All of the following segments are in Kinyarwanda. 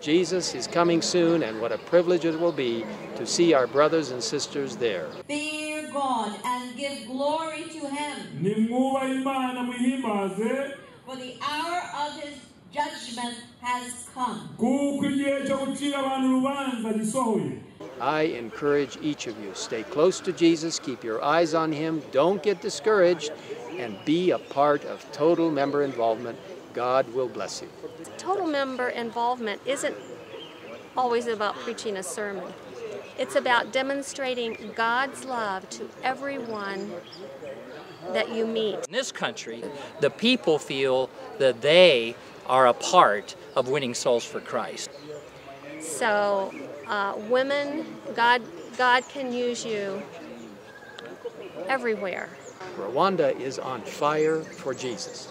Jesus is coming soon, and what a privilege it will be to see our brothers and sisters there. Fear God and give glory to Him, nimwubahe imana muhimbaze for the hour of His judgment has come. kuko igihe cyo gucira abantu urubanza gisohoye I encourage each of you stay close to Jesus, keep your eyes on Him, don't get discouraged, and be a part of total member involvement. God will bless you. total member involvement isn't always about preaching a sermon. It's about demonstrating God's love to everyone that you meet. In this country, the people feel that they are a part of winning souls for Christ. So, uh, women, God, God can use you everywhere. Rwanda is on fire for Jesus.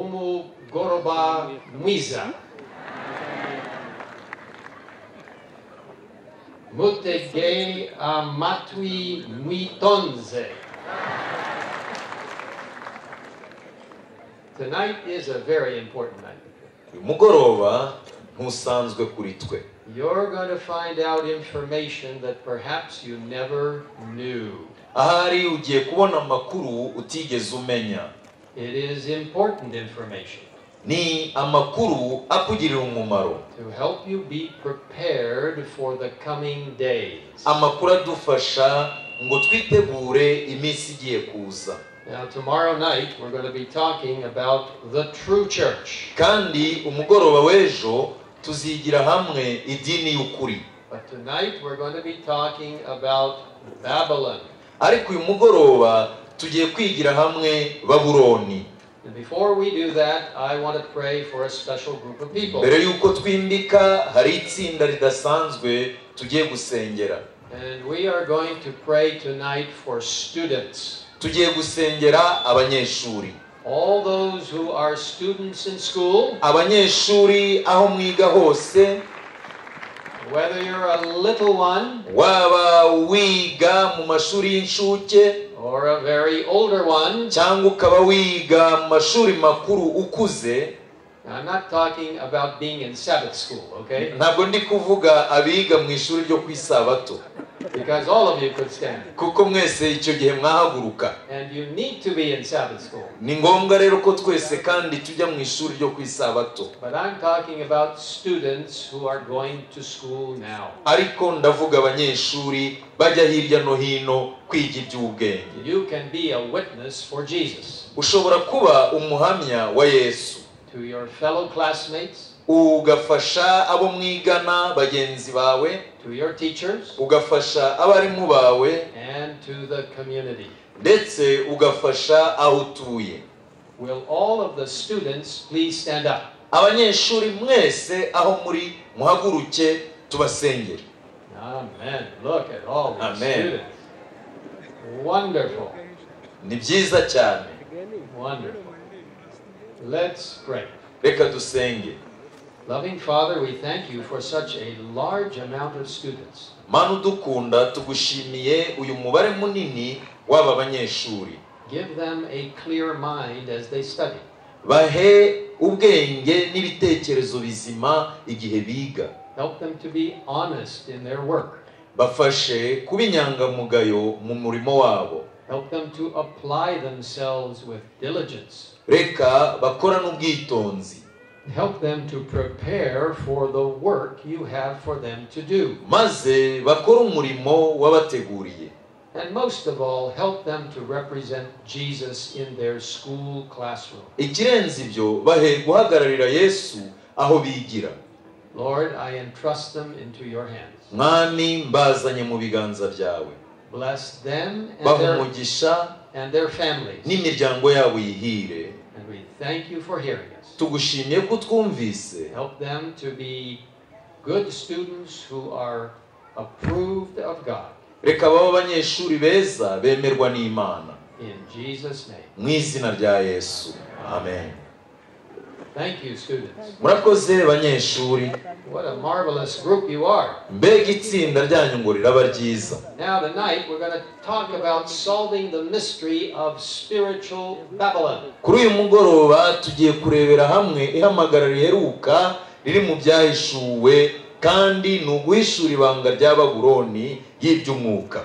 Umugoroba mwiza mutege amatwi mwitonze Tonight is a very important night. uyu mugoroba ntusanzwe kuri twe You're going to find out information that perhaps you never knew. ahari ugiye kubona amakuru utigeze umenya It is important information ni amakuru akugirira umumaro to help you be prepared for the coming days. amakuru adufasha ngo twitegure iminsi igiye kuza Now, tomorrow night we're going to be talking about the true church. kandi umugoroba w'ejo tuzigira hamwe idini y'ukuri But tonight we're going to be talking about Babylon. ariko uyu mugoroba tugiye kwigira hamwe babuloni And before we do that, I want to pray for a special group of people. mbere y'uko twimbika hari itsinda ridasanzwe tugiye gusengera And we are going to pray tonight for students. tugiye gusengera abanyeshuri All those who are students in school, abanyeshuri aho mwiga hose whether you're a little one waba wiga mu mashuri y'inshuke cyangwa ukaba wiga mu mashuri makuru ukuze I'm not talking about being in Sabbath school, okay? ntabwo ndi kuvuga abiga mu ishuri ryo ku isabato Because all of you could stand. kuko mwese icyo gihe mwahaguruka And you need to be in Sabbath school. ni ngombwa rero ko twese kandi tujya mu ishuri ryo ku isabato But I'm talking about students who are going to school now. ariko ndavuga abanyeshuri bajya hirya no hino kwiga iby'ubwenge You can be a witness for Jesus ushobora kuba umuhamya wa yesu to your fellow classmates, ugafasha abo mwigana bagenzi bawe to your teachers, ugafasha abarimu bawe and to the community. ndetse ugafasha aho utuye Will all of the students please stand up? abanyeshuri mwese aho muri muhaguruke tubasengere Amen. Look at all the Amen. students. Wonderful. ni byiza cyane Wonderful. Let's pray. reka dusenge Loving Father, we thank you for such a large amount of students. mana udukunda tugushimiye uyu mubare munini w'aba banyeshuri Give them a clear mind as they study. bahe ubwenge n'ibitekerezo bizima igihe biga Help them to be honest in their work. bafashe kuba inyangamugayo mu murimo wabo Help them to apply themselves with diligence. Reka bakorane ubwitonzi Help them to prepare for the work you have for them to do. maze bakore umurimo wabateguriye And most of all, help them to represent Jesus in their school classroom. ikirenze ibyo bahe guhagararira yesu aho bigira Lord, I entrust them into your hands. mwami mbazanye mu biganza byawe Bless them and baha their, umugisha and their families. n'imiryango yabo yihire thank you for hearing us. tugushimiye ko twumvise Help them to be good students who are approved of God. reka babe abanyeshuri beza bemerwa n'imana In Jesus' name. mu izina rya yesu amen. Murakoze banyeshuri What a marvelous group you are. mbega itsinda ryanyu ngo riraba ryiza Now, tonight, we're going to talk about solving the mystery of spiritual Babylon. kuri uyu mugoroba tugiye kurebera hamwe ihamagara riheruka riri mu byahishuwe kandi ni uguhishura ibanga rya babuloni y'iby'umwuka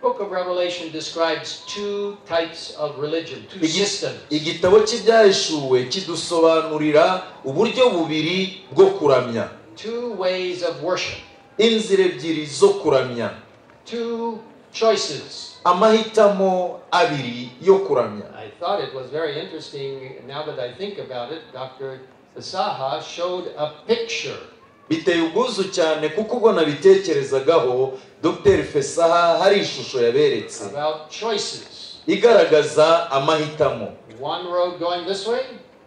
book of Revelation describes two types of religion, two systems. igitabo cy'ibyahishuwe kidusobanurira uburyo bubiri bwo kuramya two ways of worship, inzira ebyiri zo kuramya two choices. amahitamo abiri yo kuramya I thought it was very interesting, now that I think about it, Dr. Saha showed a picture biteye ubwuzu cyane kuko ubwo nabitekerezagaho dr. Fesaha hari ishusho yaberetse. Igaragaza amahitamo.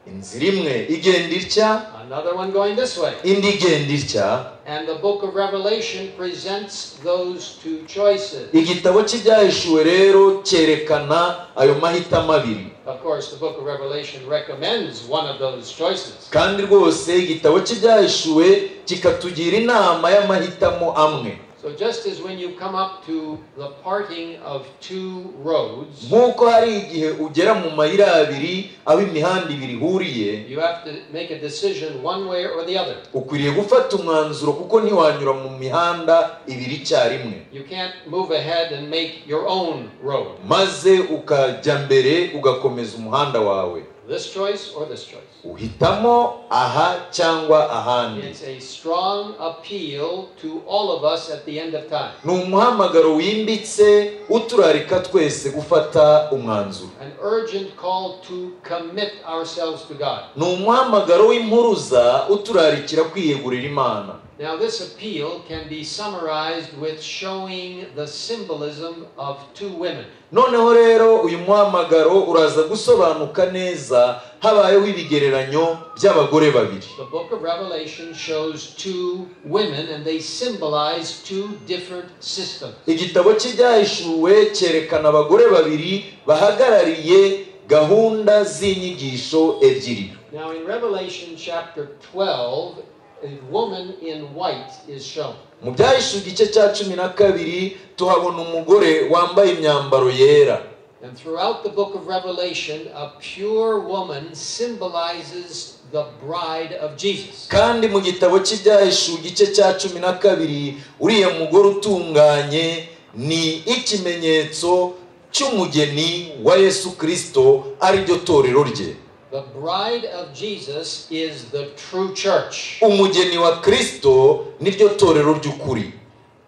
Inzira imwe igenda itya another one going this way. indi igenda itya And the book of Revelation presents those two choices. igitabo cy'ibyahishuwe rero cyerekana ayo mahitamo abiri Of course, the book of Revelation recommends one of those choices. kandi rwose igitabo cy'ibyahishuwe kikatugira inama y'amahitamo amwe So just as when you come up to the parting of two roads, nk'uko hari igihe ugera mu mayira abiri aho imihanda ibiri ihuriye you have to make a decision one way or the other. ukwiriye gufata umwanzuro kuko ntiwanyura mu mihanda ibiri icyarimwe You can't move ahead and make your own road. maze ukajya mbere ugakomeza umuhanda wawe This choice or this choice. uhitamo aha cyangwa ahandi It's a strong appeal to all of us at the end of time. ni umuhamagaro wimbitse uturarika twese gufata umwanzuro An urgent call to commit ourselves to God. ni umuhamagaro w'impuruza uturarikira kwiyegurira imana Now, this appeal can be summarized with showing the symbolism of two women. noneho rero uyu muhamagaro uraza gusobanuka neza habayeho ibigereranyo by'abagore babiri The book of Revelation shows two women, and they symbolize two different systems. igitabo cy'ibyahishuwe cyerekana abagore babiri bahagarariye gahunda z'inyigisho ebyiri Now, in Revelation chapter 12, a woman in white is shown. mu byahishuwe igice cya cumi na kabiri tuhabona umugore wambaye imyambaro yera And throughout the book of Revelation, a pure woman symbolizes the bride of Jesus. kandi mu gitabo cy'ibyahishuwe igice cya cumi na kabiri uriya mugore utunganye ni ikimenyetso cy'umugeni wa yesu kirisito ari ryo torero rye The bride of Jesus is the true church. umugeni wa kirisito niryo torero ry'ukuri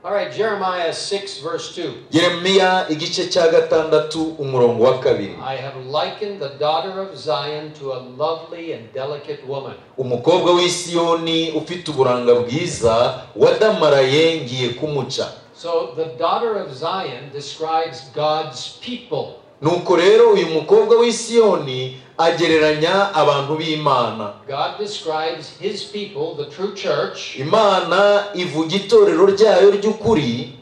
All right, Jeremiah 6, verse 2. yeremiya igice cya gatandatu umurongo wa kabiri I have likened the daughter of Zion to a lovely and delicate woman. umukobwa w'i Siyoni ufite uburanga bwiza wadamaraye ngiye kumuca So the daughter of Zion describes God's people. nuko rero uyu mukobwa w'i Siyoni agereranya abantu b'imana. God describes his people, the true church, imana ivuga itorero ryayo ry'ukuri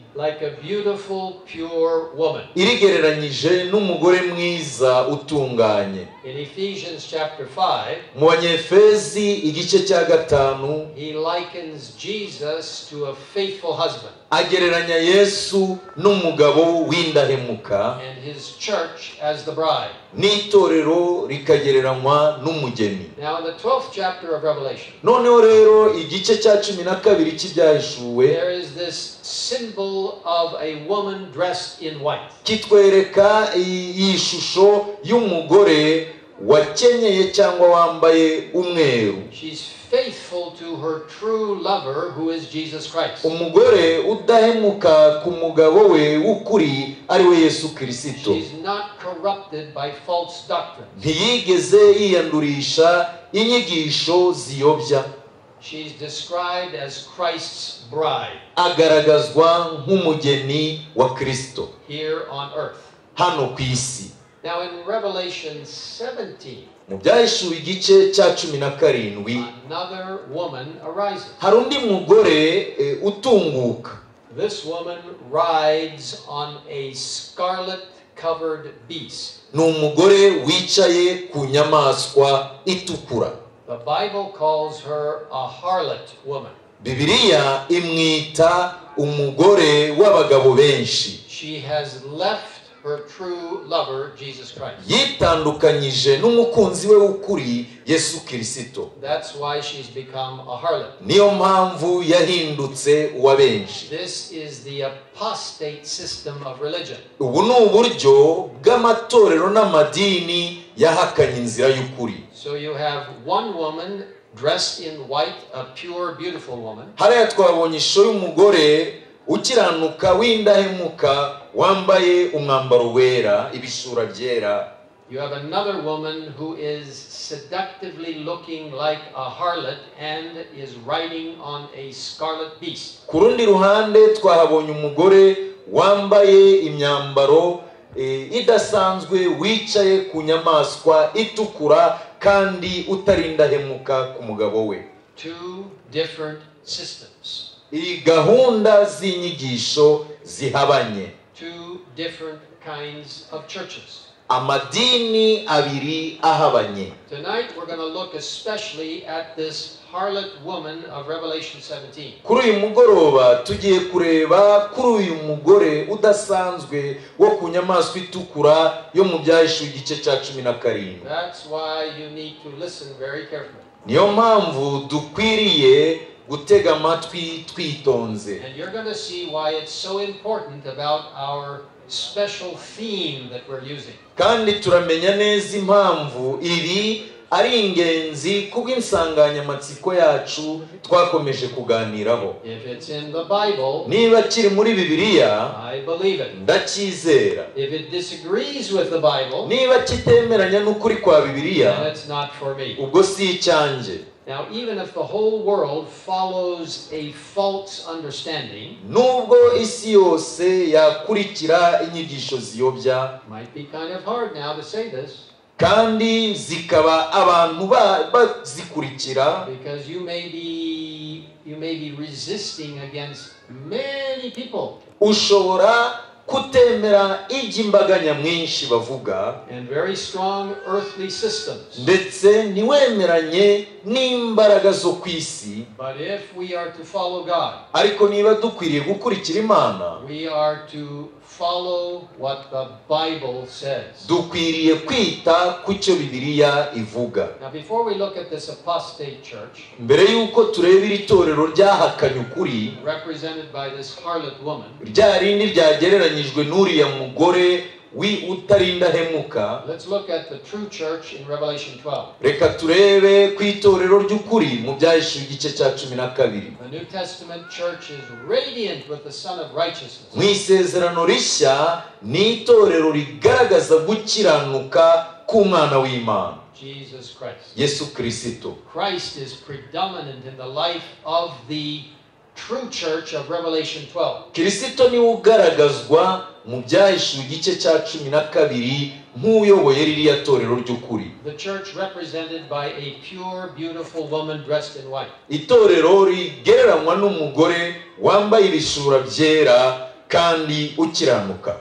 irigereranyije n'umugore mwiza utunganye. In Ephesians chapter 5, mu banyefezi igice cya gatanu he likens Jesus to a faithful husband agereranya yesu n'umugabo w'indahemuka and his church as the bride. n'itorero rikagereranywa n'umugeni Now, in the 12th chapter of Revelation, noneho rero igice cya cumi na kabiri cy'ibyahishuwe there is this symbol of a woman dressed in white. kitwereka iyi shusho y'umugore wakenyeye cyangwa wambaye umweru She's faithful to her true lover, who is Jesus Christ. umugore udahemuka ku mugabo we w'ukuri ari we yesu kirisito She's not corrupted by false doctrines. ntiyigeze yiyandurisha inyigisho ziyobya She's described as Christ's bride agaragazwa nk'umugeni wa kirisito here on earth. hano ku isi Now, in Revelation 17, mu byahishuwe igice cya cumi na karindwi another woman arises. hari undi mugore eh, utunguka This woman rides on a scarlet covered beast. ni umugore wicaye ku nyamaswa itukura The Bible calls her a harlot woman. bibiliya imwita umugore w'abagabo benshi Yitandukanyije n'umukunzi we w'ukuri yesu kirisito niyo mpamvu yahindutse uwa benshi. Ubu ni uburyo bw'amatorero n'amadini yahakanye inzira y'ukuri. So you have one woman dressed in white, a pure, beautiful woman. hariya twabonye ishusho y'umugore ukiranuka w'indahemuka wambaye umwambaro wera ibishura byera. You have another woman who is seductively looking like a harlot and is riding on a scarlet beast. ku rundi ruhande twahabonye umugore wambaye imyambaro eh, idasanzwe wicaye ku nyamaswa itukura kandi utarindahemuka ku mugabo we. Two different systems, iyi gahunda z'inyigisho zihabanye two different kinds of churches. amadini abiri ahabanye Tonight we're going to look especially at this harlot woman of Revelation 17. kuri uyu mugoroba tugiye kureba kuri uyu mugore udasanzwe wo ku nyamaswa itukura yo mu byahishuwe igice cya cumi na karindwi That's why you need to listen very carefully. niyo mpamvu dukwiriye gutega amatwi twitonze. And you're going to see why it's so important about our special theme that we're using. kandi turamenya neza impamvu ibi ari ingenzi kubw'insanganyamatsiko yacu twakomeje kuganiraho. Niba kiri muri bibiliya ndacyizera niba kitemeranya n'ukuri kwa bibiliya ubwo si icyanjye. Now, even if the whole world follows a false understanding, nubwo isi yose yakurikira inyigisho ziyobya might be kind of hard now to say this. kandi zikaba abantu ba- bazikurikira. Because you may be you may be resisting against many people. Ushobora kutemera ibyo imbaga nyamwinshi bavuga ndetse ntiwemeranye n'imbaraga zo ku isi. Ariko niba dukwiriye gukurikira imana dukwiriye kwita ku cyo bibiliya ivuga. Mbere y'uko tureba iri torero ryahakanye ukuri represented by this harlot woman, rya rindi ryagereranyijwe n'uriya mugore wi utarindahemuka let's look at the true church in Revelation 12. reka turebe ku itorero ry'ukuri mu byahishuwe igice cya cumi na kabiri. Mu isezerano rishya ni itorero rigaragaza gukiranuka k'umwana w'imana. Yesu kirisito Christ is predominant in the life of the true church of Revelation 12. kirisito ni we ugaragazwa mu byahishuwe igice cya cumi na kabiri nk'uyoboye ririya torero ry'ukuri. Itorero rigereranywa n'umugore wambaye ibishura byera kandi ukiranuka.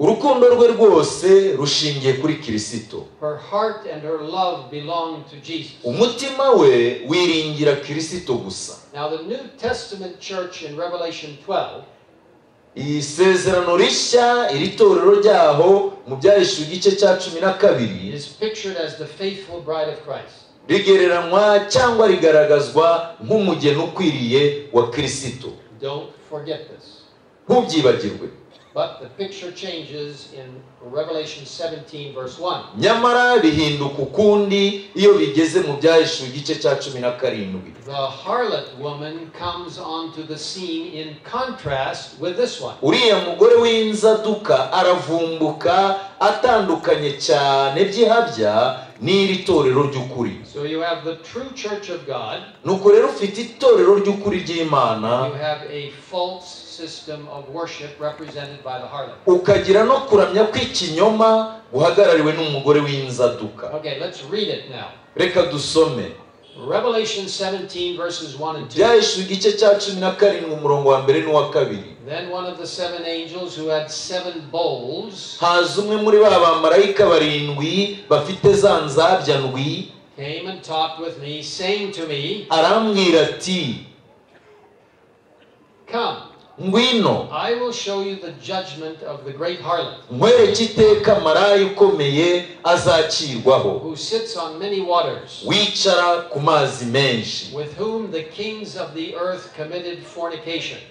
Urukundo rwe rwose rushingiye kuri kirisito umutima we wiringira kirisito gusa. Now, the New Testament church in Revelation 12 isezerano rishya iri torero ryaho mu byahishuwe igice cya cumi na kabiri rigereranywa cyangwa rigaragazwa nk'umugeni ukwiriye wa kirisito ntubyibagirwe. But the picture changes in Revelation 17, verse 1. nyamara bihinduka ukundi iyo bigeze mu byahishuwe igice cya cumi na karindwi The harlot woman comes onto the scene in contrast with this one. uriya mugore w'inzaduka aravumbuka atandukanye cyane by'ihabya n'iri torero ry'ukuri So you have the true church of God, nuko rero ufite itorero ry'ukuri ry'imana you have a false ukagira no kuramya kw'ikinyoma guhagarariwe n'umugore w'inzaduka. Reka dusome. Revelation 17, verses 1 and 2. byahishuwe igice cya cumi na karindwi umurongo wa mbere n'uwa kabiri. Then one of the seven angels who had seven bowls came and talked with me, saying to me, Come, ngwino nkwereke iteka maraya ukomeye waters, wicara ku mazi menshi.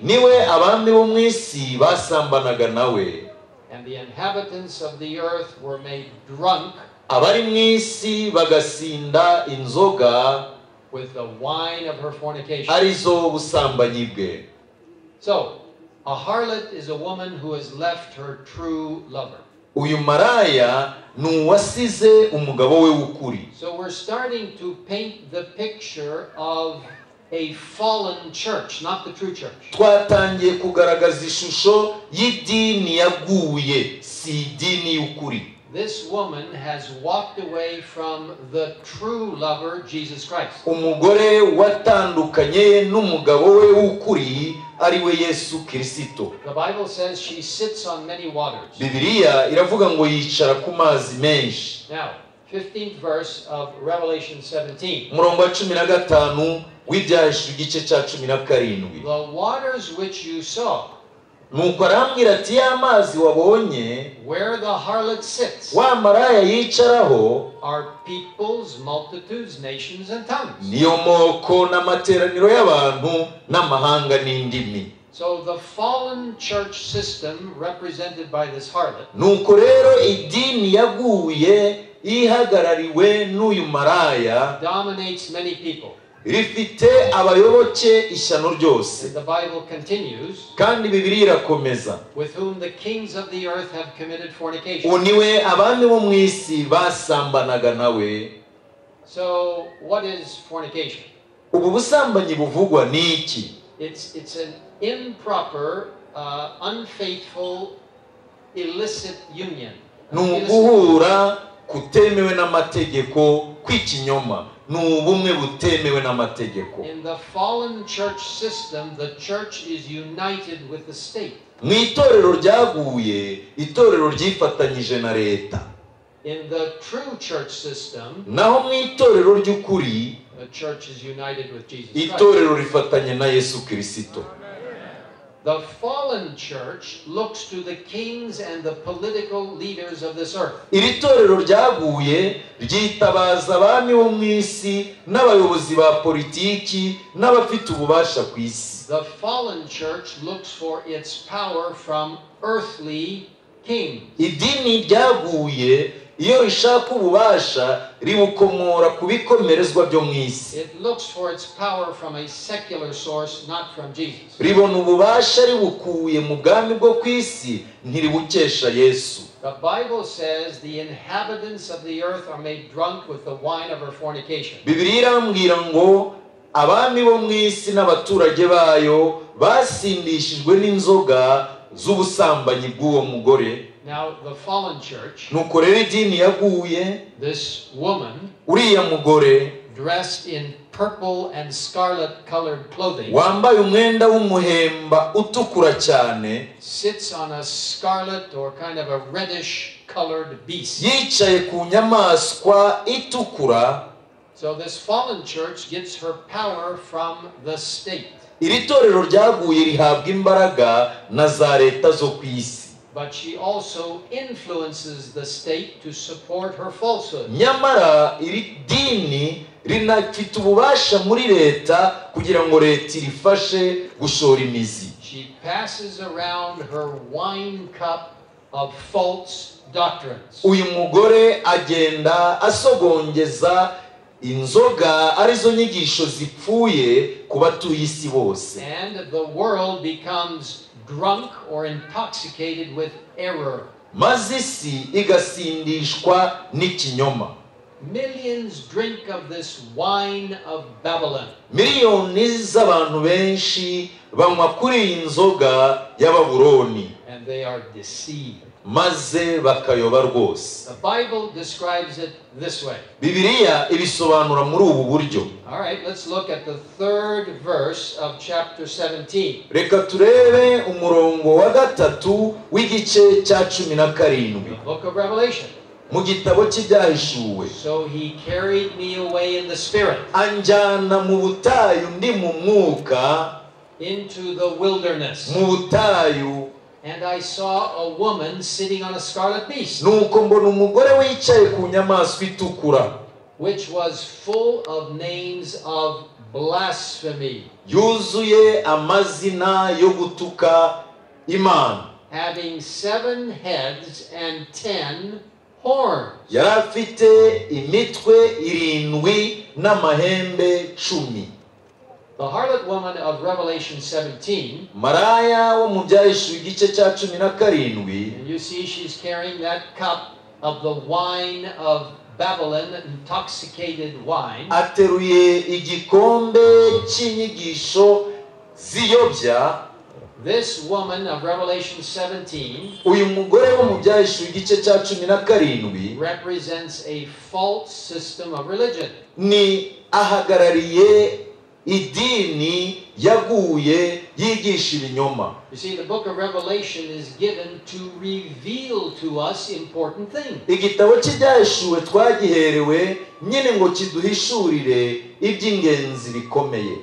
ni we abami bo mu isi basambanaga nawe. Abari mu isi bagasinda inzoga ari zo busambanyi bwe. So, a harlot is a woman who has left her true lover. uyu maraya ni uwasize umugabo we w'ukuri So we're starting to paint the picture of a fallen church, not the true church. twatangiye kugaragaza ishusho y'idini yaguye si idini y'ukuri This woman has walked away from the true lover, Jesus Christ. umugore watandukanye n'umugabo we w'ukuri ari we yesu kirisito The Bible says she sits on many waters. bibiliya iravuga ngo yicara ku mazi menshi Now, 15th verse of Revelation 17. umurongo wa cumi na gatanu w'ibyahishuwe igice cya cumi na karindwi nuko arambwira ati ya mazi wabonye where the harlot sits, wa maraya yicaraho are peoples, multitudes, nations, and tongues. niyo moko n'amateraniro y'abantu n'amahanga n'indimi So the fallen church system represented by this harlot nuko rero idini yaguye ihagarariwe n'uyu maraya dominates many people. Rifite abayoboke ishyano ryose. Kandi bibiri irakomeza. With whom the kings of the earth have committed uwo fornication. ni we abami bo mu isi basambanaga nawe ubu busambanyi buvugwa ni iki? Uh, ni uguhura kutemewe n'amategeko kw'ikinyoma. Ni ubumwe butemewe n'amategeko. Mu itorero ryaguye itorero ryifatanyije na leta. Naho mu itorero ry'ukuri itorero rifatanye na yesu kirisito The fallen church looks to the kings and the political leaders of this earth. iri torero ryaguye ryitabaza abami bo mu isi n'abayobozi ba politiki n'abafite ububasha ku isi The fallen church looks for its power from earthly kings. idini ryaguye iyo rishaka ububasha ribukomora ku bikomerezwa byo mu isi. Ribona ububasha ribukuye mu bwami bwo ku isi ntiribukesha yesu. The Bible says the inhabitants of the earth are made drunk with the wine of her fornication. bibiliya irambwira ngo abami bo mu isi n'abaturage bayo basindishijwe n'inzoga z'ubusambanyi bw'uwo mugore. Now, the fallen church, nuko rero idini yaguye this woman uriya mugore dressed in purple and scarlet colored clothing, wambaye umwenda w'umuhemba utukura cyane sits on a scarlet or kind of a reddish colored beast. yicaye ku nyamaswa itukura So, this fallen church gets her power from the state. iri torero ryaguye rihabwa imbaraga na za leta zo ku isi But she also influences the state to support her falsehood. nyamara iri dini rinafite ububasha muri leta kugira ngo leta irifashe gushora imizi She passes around her wine cup of false doctrines. uyu mugore agenda asogongeza inzoga ari zo nyigisho zipfuye ku batuye isi bose And the world becomes drunk or intoxicated with error. maze isi igasindishwa n'ikinyoma Millions drink of this wine of Babylon. miliyoni z'abantu benshi banywa kuri iyi nzoga ya and they are deceived. Maze bakayoba rwose. Bibiliya ibisobanura muri ubu buryo. All right, let's look at the third verse of chapter 17. reka turebe umurongo wa gatatu w'igice cya cumi na karindwi. Mu gitabo cy'ibyahishuwe. Anjyana mu butayu ndi mu mwuka mu butayu And I saw a woman sitting on a scarlet beast, nuko mbona umugore wicaye ku nyamaswa itukura. which was full of names of blasphemy, yuzuye amazina yo gutuka imana. Having seven heads and ten horns. yari afite imitwe irindwi n'amahembe cumi. The harlot woman of Revelation 17 maraya wo mu byahishuwe igice cya cumi na karindwi And you see she's carrying that cup of the wine of Babylon, intoxicated wine. ateruye igikombe cy'inyigisho ziyobya This woman of Revelation 17 uyu mugore wo mu byahishuwe igice cya cumi na karindwi represents a false system of religion. ni ahagarariye idini yaguye yigisha ibinyoma. Igitabo important twagiherewe nyine ngo kiduhishurire iby'ingenzi bikomeye.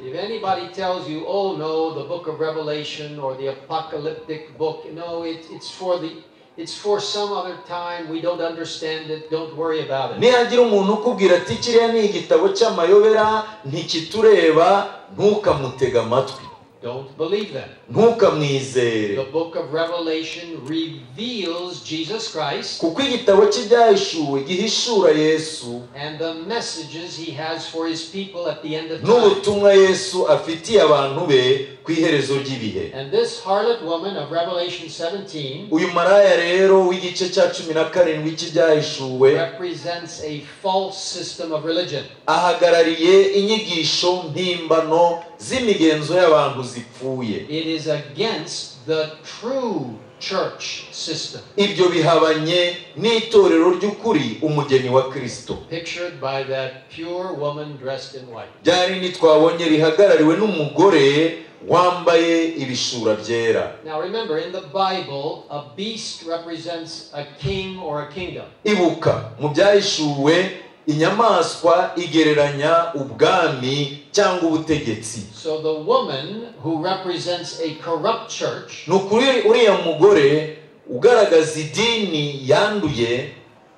No, it's for some other time. We don't understand it. Don't worry about it. nihagira umuntu ukubwira ati kiriya ni igitabo cy'amayobera ntikitureba ntukamutega amatwi Don't believe that. ntukamwizere The book of Revelation reveals Jesus Christ kuko igitabo cy'ibyahishuwe gihishura yesu and the messages he has for his people at the end of time. n'ubutumwa yesu afitiye abantu be ku iherezo ry'ibihe And this harlot woman of Revelation 17 uyu maraya rero w'igice cya cumi na karindwi cy'ibyahishuwe represents a false system of religion. ahagarariye inyigisho mpimbano z'imigenzo y'abantu zipfuye It is against the true church system, ibyo bihabanye n'itorero ry'ukuri umugeni wa kirisito pictured by that pure woman dressed in white. ryari ntitwabonye rihagarariwe n'umugore wambaye ibishura byera Now remember, in the Bible, a beast represents a king or a kingdom. ibuka mu byahishuwe inyamaswa igereranya ubwami cyangwa ubutegetsi. So the woman who represents a corrupt church ni ukuri uriya mugore ugaragaza idini yanduye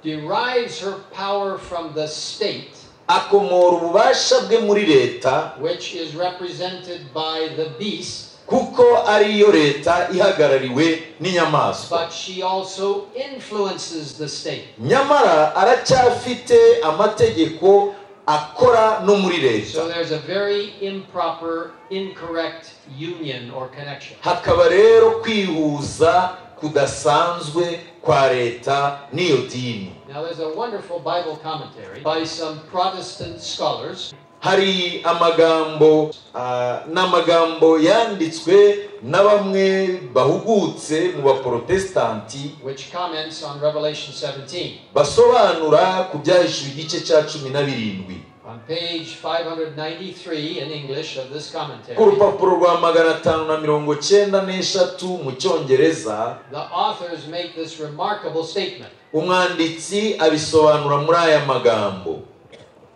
derives her power from the state, akomora ububasha bwe muri leta which is represented by the beast, kuko ariyo leta ihagarariwe n'inyamaswa. Nyamara aracyafite amategeko akora no muri leta. Hakaba rero kwihuza kudasanzwe kwa leta n'iyo dini. Hari amagambo ah, n'amagambo yanditswe na bamwe bahugutse mu baporotesitanti which comments on Revelation 17. basobanura ku byahishuwe igice cya cumi na birindwi. On page 593 in English of this ku commentary, rupapuro rwa magana atanu na mirongo cyenda n'eshatu mu cyongereza umwanditsi abisobanura muri aya magambo.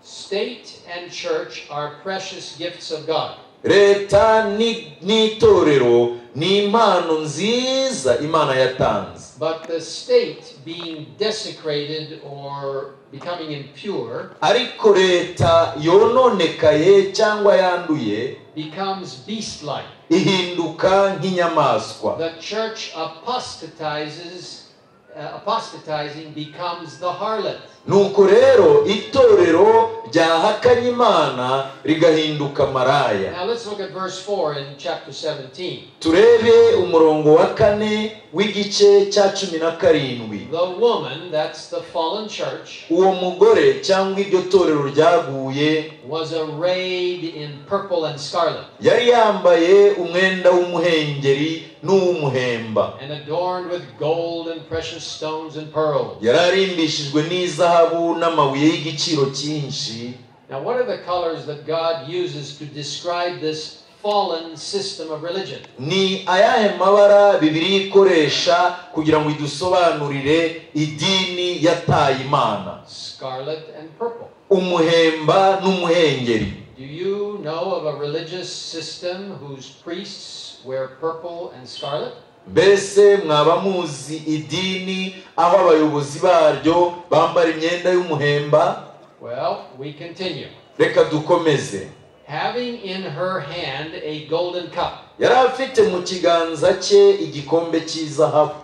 State and church are precious gifts of God. leta ni- n'itorero ni impano nziza imana yatanze But the state being desecrated or becoming impure ariko leta yononekaye cyangwa yanduye becomes beast like. ihinduka nk'inyamaswa The church apostatizes, nuko rero itorero ryahakanye imana rigahinduka maraya. Now let's look at verse 4 in chapter 17. turebe umurongo wa kane w'igice cya cumi na karindwi. Uwo mugore cyangwa iryo torero ryaguye yari yambaye umwenda w'umuhengeri n'uw'umuhemba yari arimbishijwe n'izahabu n'amabuye y'igiciro cyinshi. Now, what are the colors that God uses to describe this fallen system of religion? ni ayahe mabara bibiri ikoresha kugira ngo idusobanurire idini yataye imana Scarlet and purple. umuhemba n'umuhengeri. Do you know of a religious system whose priests mbese mwaba muzi idini aho abayobozi baryo bambara imyenda y'umuhemba? Reka dukomeze. Yari afite mu kiganza cye igikombe cy'izahabu.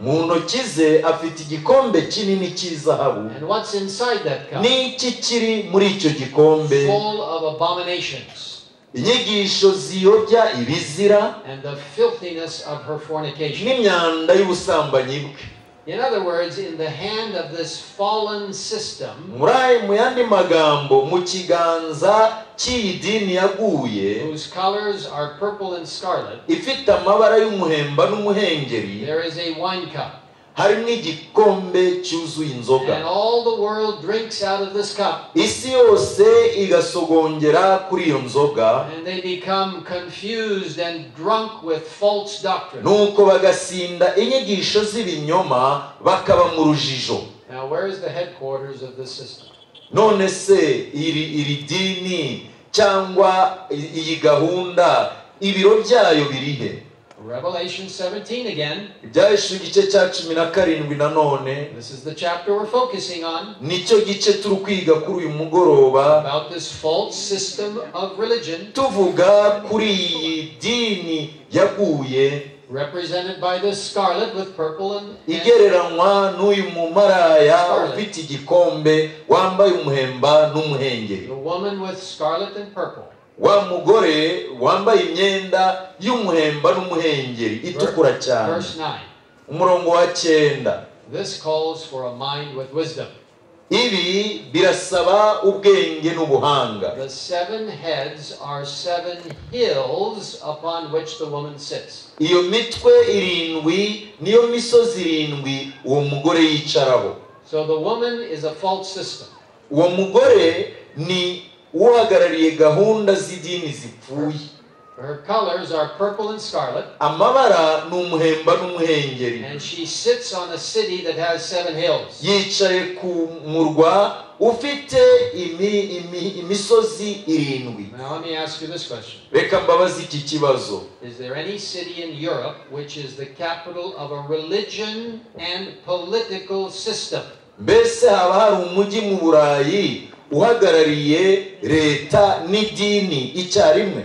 Mu ntoki ze afite igikombe kinini cy'izahabu. N'iki kiri muri icyo gikombe? Inyigisho ziyobya ibizira n'imyanda y'ubusambanyi bwe In other words, in the hand of this fallen system, whose colors are purple and scarlet, there is a wine cup. Harimo igikombe cyuzuye inzoga And all the world drinks out of this cup. isi yose igasogongera kuri iyo nzoga And they become confused and drunk with false doctrine. nuko bagasinda inyigisho z'ibinyoma bakaba mu rujijo Now, where is the headquarters of this system? none se iri iri dini cyangwa iyi gahunda ibiro byayo birihe Revelation 17 again. igice cya cumi na karindwi nanone This is the chapter we're focusing on. Nicyo gice turi kwiga kuri uyu mugoroba. About this false system of religion. Tuvuga kuri iyi dini yaguye. Represented by this scarlet with purple and, and igereranywa n'uyu mumaraya ufite igikombe wambaye umuhemba n'umuhengeri. The woman with scarlet and purple. Wa mugore wambaye imyenda y'umuhemba n'umuhengeri itukura cyane. Verse 9. umurongo wa cyenda. Ibi birasaba ubwenge n'ubuhanga. Iyo mitwe irindwi niyo misozi irindwi uwo mugore yicaraho. So the woman is a false system. uwo mugore ni uhagarariye gahunda z'idini zipfuye. Her colors are purple and scarlet, amabara ni umuhemba n'umuhengeri. And she sits on a city that has seven hills. yicaye ku murwa ufite imi, imi, imisozi irindwi. Now, let me ask you this question. Reka mbabaze iki kibazo. Is there any city in Europe which is the capital of a religion and political system? mbese haba hari umujyi mu burayi uhagarariye leta n'idini icyarimwe.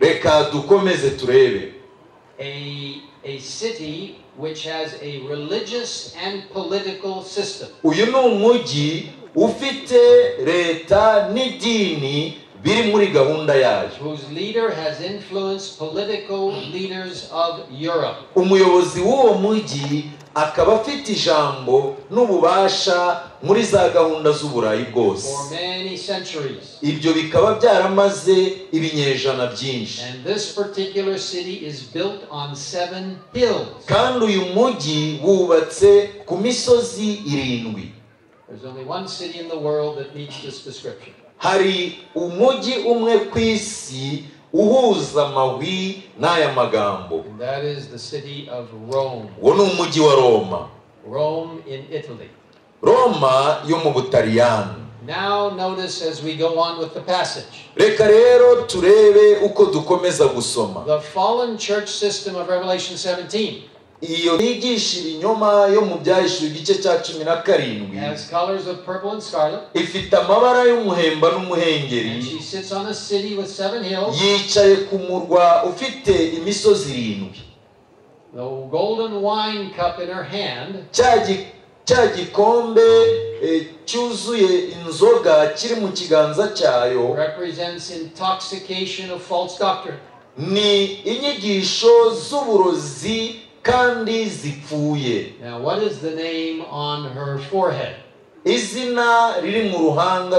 Reka dukomeze turebe. Uyu ni umujyi ufite leta n'idini biri muri gahunda yayo umuyobozi w'uwo mujyi akaba afite ijambo n'ububasha muri za gahunda z'uburayi bwose. Ibyo bikaba byaramaze ibinyejana byinshi. Kandi uyu mujyi wubatse ku misozi irindwi. There's only one city in the world that meets this description. Hari umujyi umwe ku isi uhuza amahwi n'aya magambo. Uwo ni umujyi wa roma. Roma yo mu butaliyani. Reka rero turebe uko dukomeza gusoma. The fallen church system of Revelation 17 iyo yigisha ibinyoma yo mu byahishuwe igice cya cumi na karindwi. Ifite amabara y'umuhemba n'umuhengeri. Yicaye ku murwa ufite imisozi irindwi. Cya gi- cya gikombe eh, cyuzuye inzoga kiri mu kiganza cyayo. Ni inyigisho z'uburozi kandi zipfuye. Now, what is the name on her forehead? izina riri mu ruhanga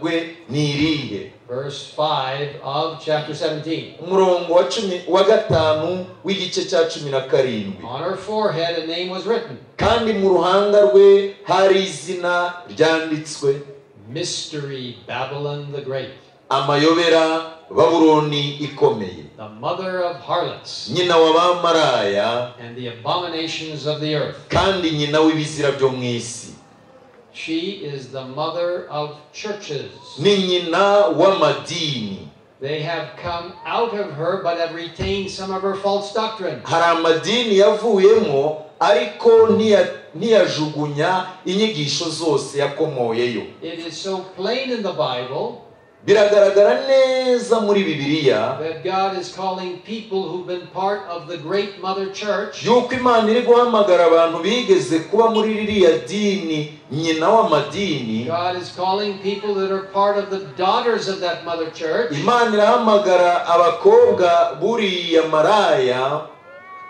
rwe ni irihe? Verse 5 of chapter 17. umurongo wa cumi wa gatanu w'igice cya cumi na karindwi. On her forehead, a name was written. Kandi mu ruhanga rwe hari izina ryanditswe. Mystery Babylon the Great, amayobera babuloni ikomeye the mother of harlots nyina w'abamaraya and the abominations of the earth. kandi nyina w'ibizira byo mu isi She is the mother of churches. ni nyina w'amadini They have come out of her but have retained some of her false doctrine. hari amadini yavuyemo ariko ntiya- ntiyajugunya inyigisho zose yakomoyeyo Biragaragara neza muri bibiliya yuko imana iri guhamagara abantu bigeze kuba muri ririya dini nyina w'amadini. Imana irahamagara abakobwa buriya maraya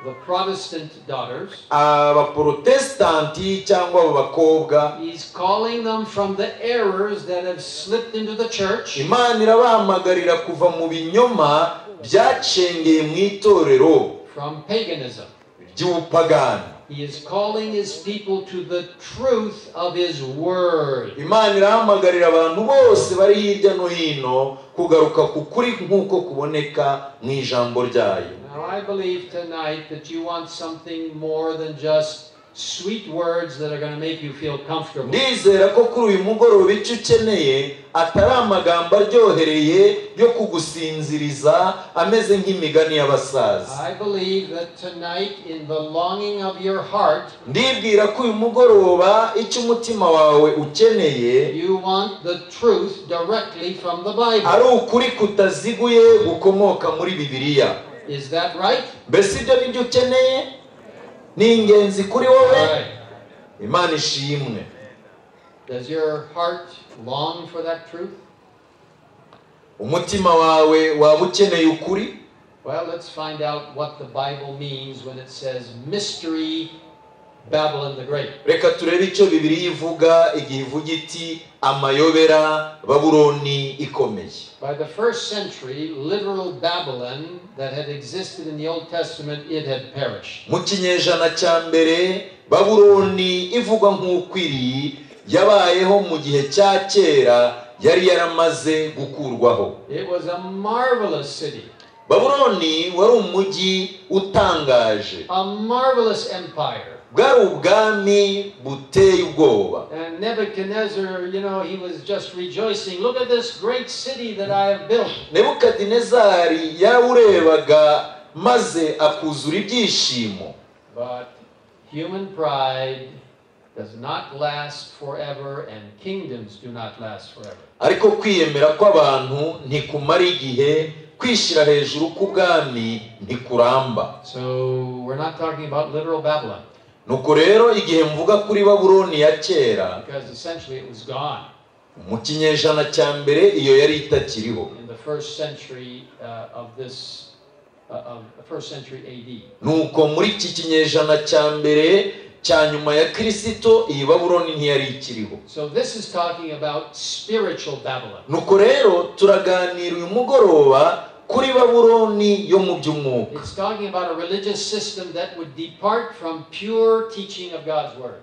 the Protestant daughters. abaporotesitanti cyangwa abo bakobwa He's calling them from the errors that have slipped into the church imana irabahamagarira kuva mu binyoma byacengeye mu itorero from paganism. ry'ubupagani He is calling his people to the truth of his word. imana irahamagarira abantu bose bari hirya no hino kugaruka ku kuri nk'uko kuboneka mu ijambo ryayo Now, I believe tonight that you want something more than just sweet words that are going to make you feel comfortable. ndizera ko kuri uyu mugoroba icyo ukeneye atari amagambo aryohereye yo kugusinziriza ameze nk'imigani y'abasaza I believe that tonight, in the longing of your heart, ndibwira ko uyu mugoroba icyo umutima wawe ukeneye you want the truth directly from the ari Bible. ukuri kutaziguye gukomoka muri bibiliya Is that right? mbese ibyo ni byo ukeneye ni ingenzi kuri wowe right. imana ishimwe Does your heart long for that truth? umutima wawe waba ukeneye ukuri Well, let's find out what the Bible means when it says mystery Babylon the Great. reka turebe icyo bibiliya ivuga igihe ivuga iti amayobera babuloni ikomeye By the first century, literal Babylon that had existed in the Old Testament, it had perished. mu kinyejana cya mbere babuloni ivugwa nk'uko iri yabayeho mu gihe cya kera yari yaramaze gukurwaho It was a marvelous city, babuloni wari umujyi utangaje a marvelous empire. Bwari ubwami buteye ubwoba And Nebuchadnezzar, you know, he was just rejoicing. Look at this great city that I have built. nebukadinezari yarawurebaga maze akuzura ibyishimo But human pride does not last forever, and kingdoms do not last forever. ariko kwiyemera kw'abantu ntikumara igihe kwishyira hejuru k'ubwami ntikuramba So we're not talking about literal Babylon, nuko rero igihe mvuga kuri babuloni ya kera mu kinyejana cya mbere iyo yari itakiriho. Uh, uh, nuko muri iki kinyejana cya mbere cya nyuma ya kirisito iyi babuloni ntiyari ikiriho. Nuko rero turaganira uyu mugoroba kuri babuloni yo mu by'umwuka.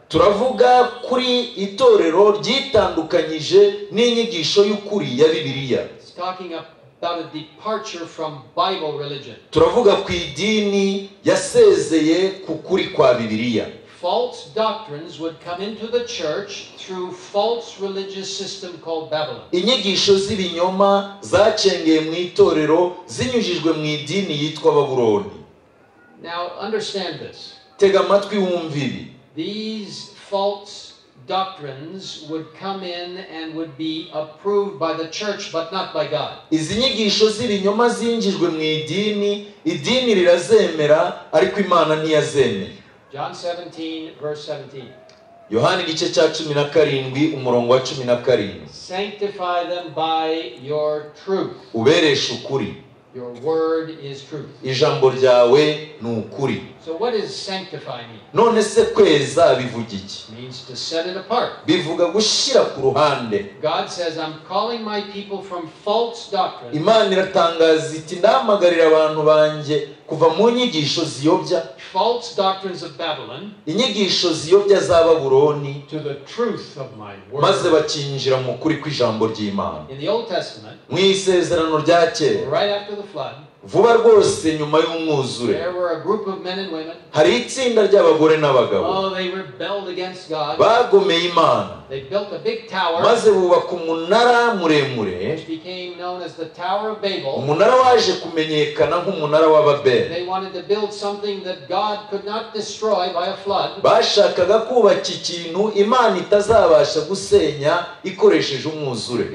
Turavuga kuri itorero ryitandukanyije n'inyigisho y'ukuri ya bibiliya. It's talking about a departure from Bible religion. turavuga ku idini yasezeye ku kuri kwa bibiliya. False doctrines would come into the church through false religious system called Babylon. inyigisho z'ibinyoma zacengeye mu itorero zinyujijwe mu idini yitwa babuloni Now understand this. tega amatwi wumve ibi These false doctrines would come in and would be approved by the church but not by God. izi nyigisho z'ibinyoma zinjijwe mu idini idini rirazemera ariko imana ntiyazemeye John 17, verse 17. yohani igice cya cumi na karindwi umurongo wa cumi na karindwi Sanctify them by your truth. ubereshe ukuri Your word is truth. ijambo ryawe ni ukuri So, what does sanctify mean? none se kweza bivuga iki means to set it apart. bivuga gushyira ku ruhande God says, I'm calling my people from false doctrine imana iratangaza iti ndahamagarira abantu banjye kuva mu nyigisho ziyobya false doctrines of Babylon inyigisho ziyobya za babuloni to the truth of my maze bakinjira mu kuri kw'ijambo ry'imana. In the Old Testament, mu isezerano rya kera. Vuba rwose nyuma y'umwuzure. Hari itsinda ry'abagore n'abagabo. Oh, bagomeye imana. Maze bubaka umunara muremure. umunara waje kumenyekana nk'umunara w'ababeli bashakaga kubaka ikintu imana itazabasha gusenya ikoresheje umwuzure.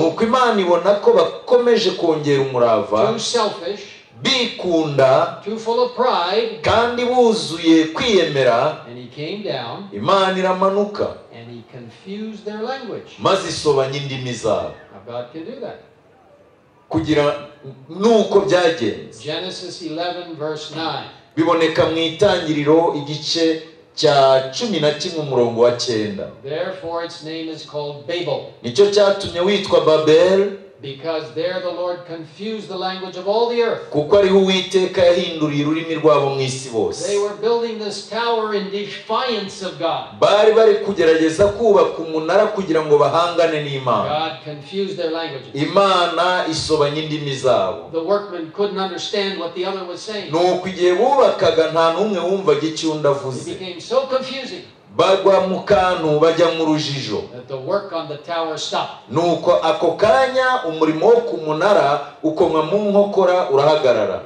Nuko imana ibona ko bakomeje kongera umurava. Bikunda. Kandi buzuye kwiyemera. Imana iramanuka. Maze isobanya indimi zabo. Kugira nuko byagenze. Genesis 11, verse 9. biboneka mu itangiriro igice cya cumi na kimwe umurongo wa cyenda. Nicyo cyatumye witwa babel. Because there the Lord confused the language of all the earth. kuko ariho uwiteka yahinduriye ururimi rwabo mu isi bose They were building this tower in defiance of God. bari bari kugerageza kubaka umunara kugira ngo bahangane n'imana God confused their languages. imana isobanya indimi zabo The workmen couldn't understand what the other was saying. nuko igihe bubakaga nta n'umwe wumvaga icyo undi It avuze became so confusing bagwa mu kantu bajya mu rujijo nuko ako kanya umurimo wo ku munara ukomwa mu nkokora urahagarara.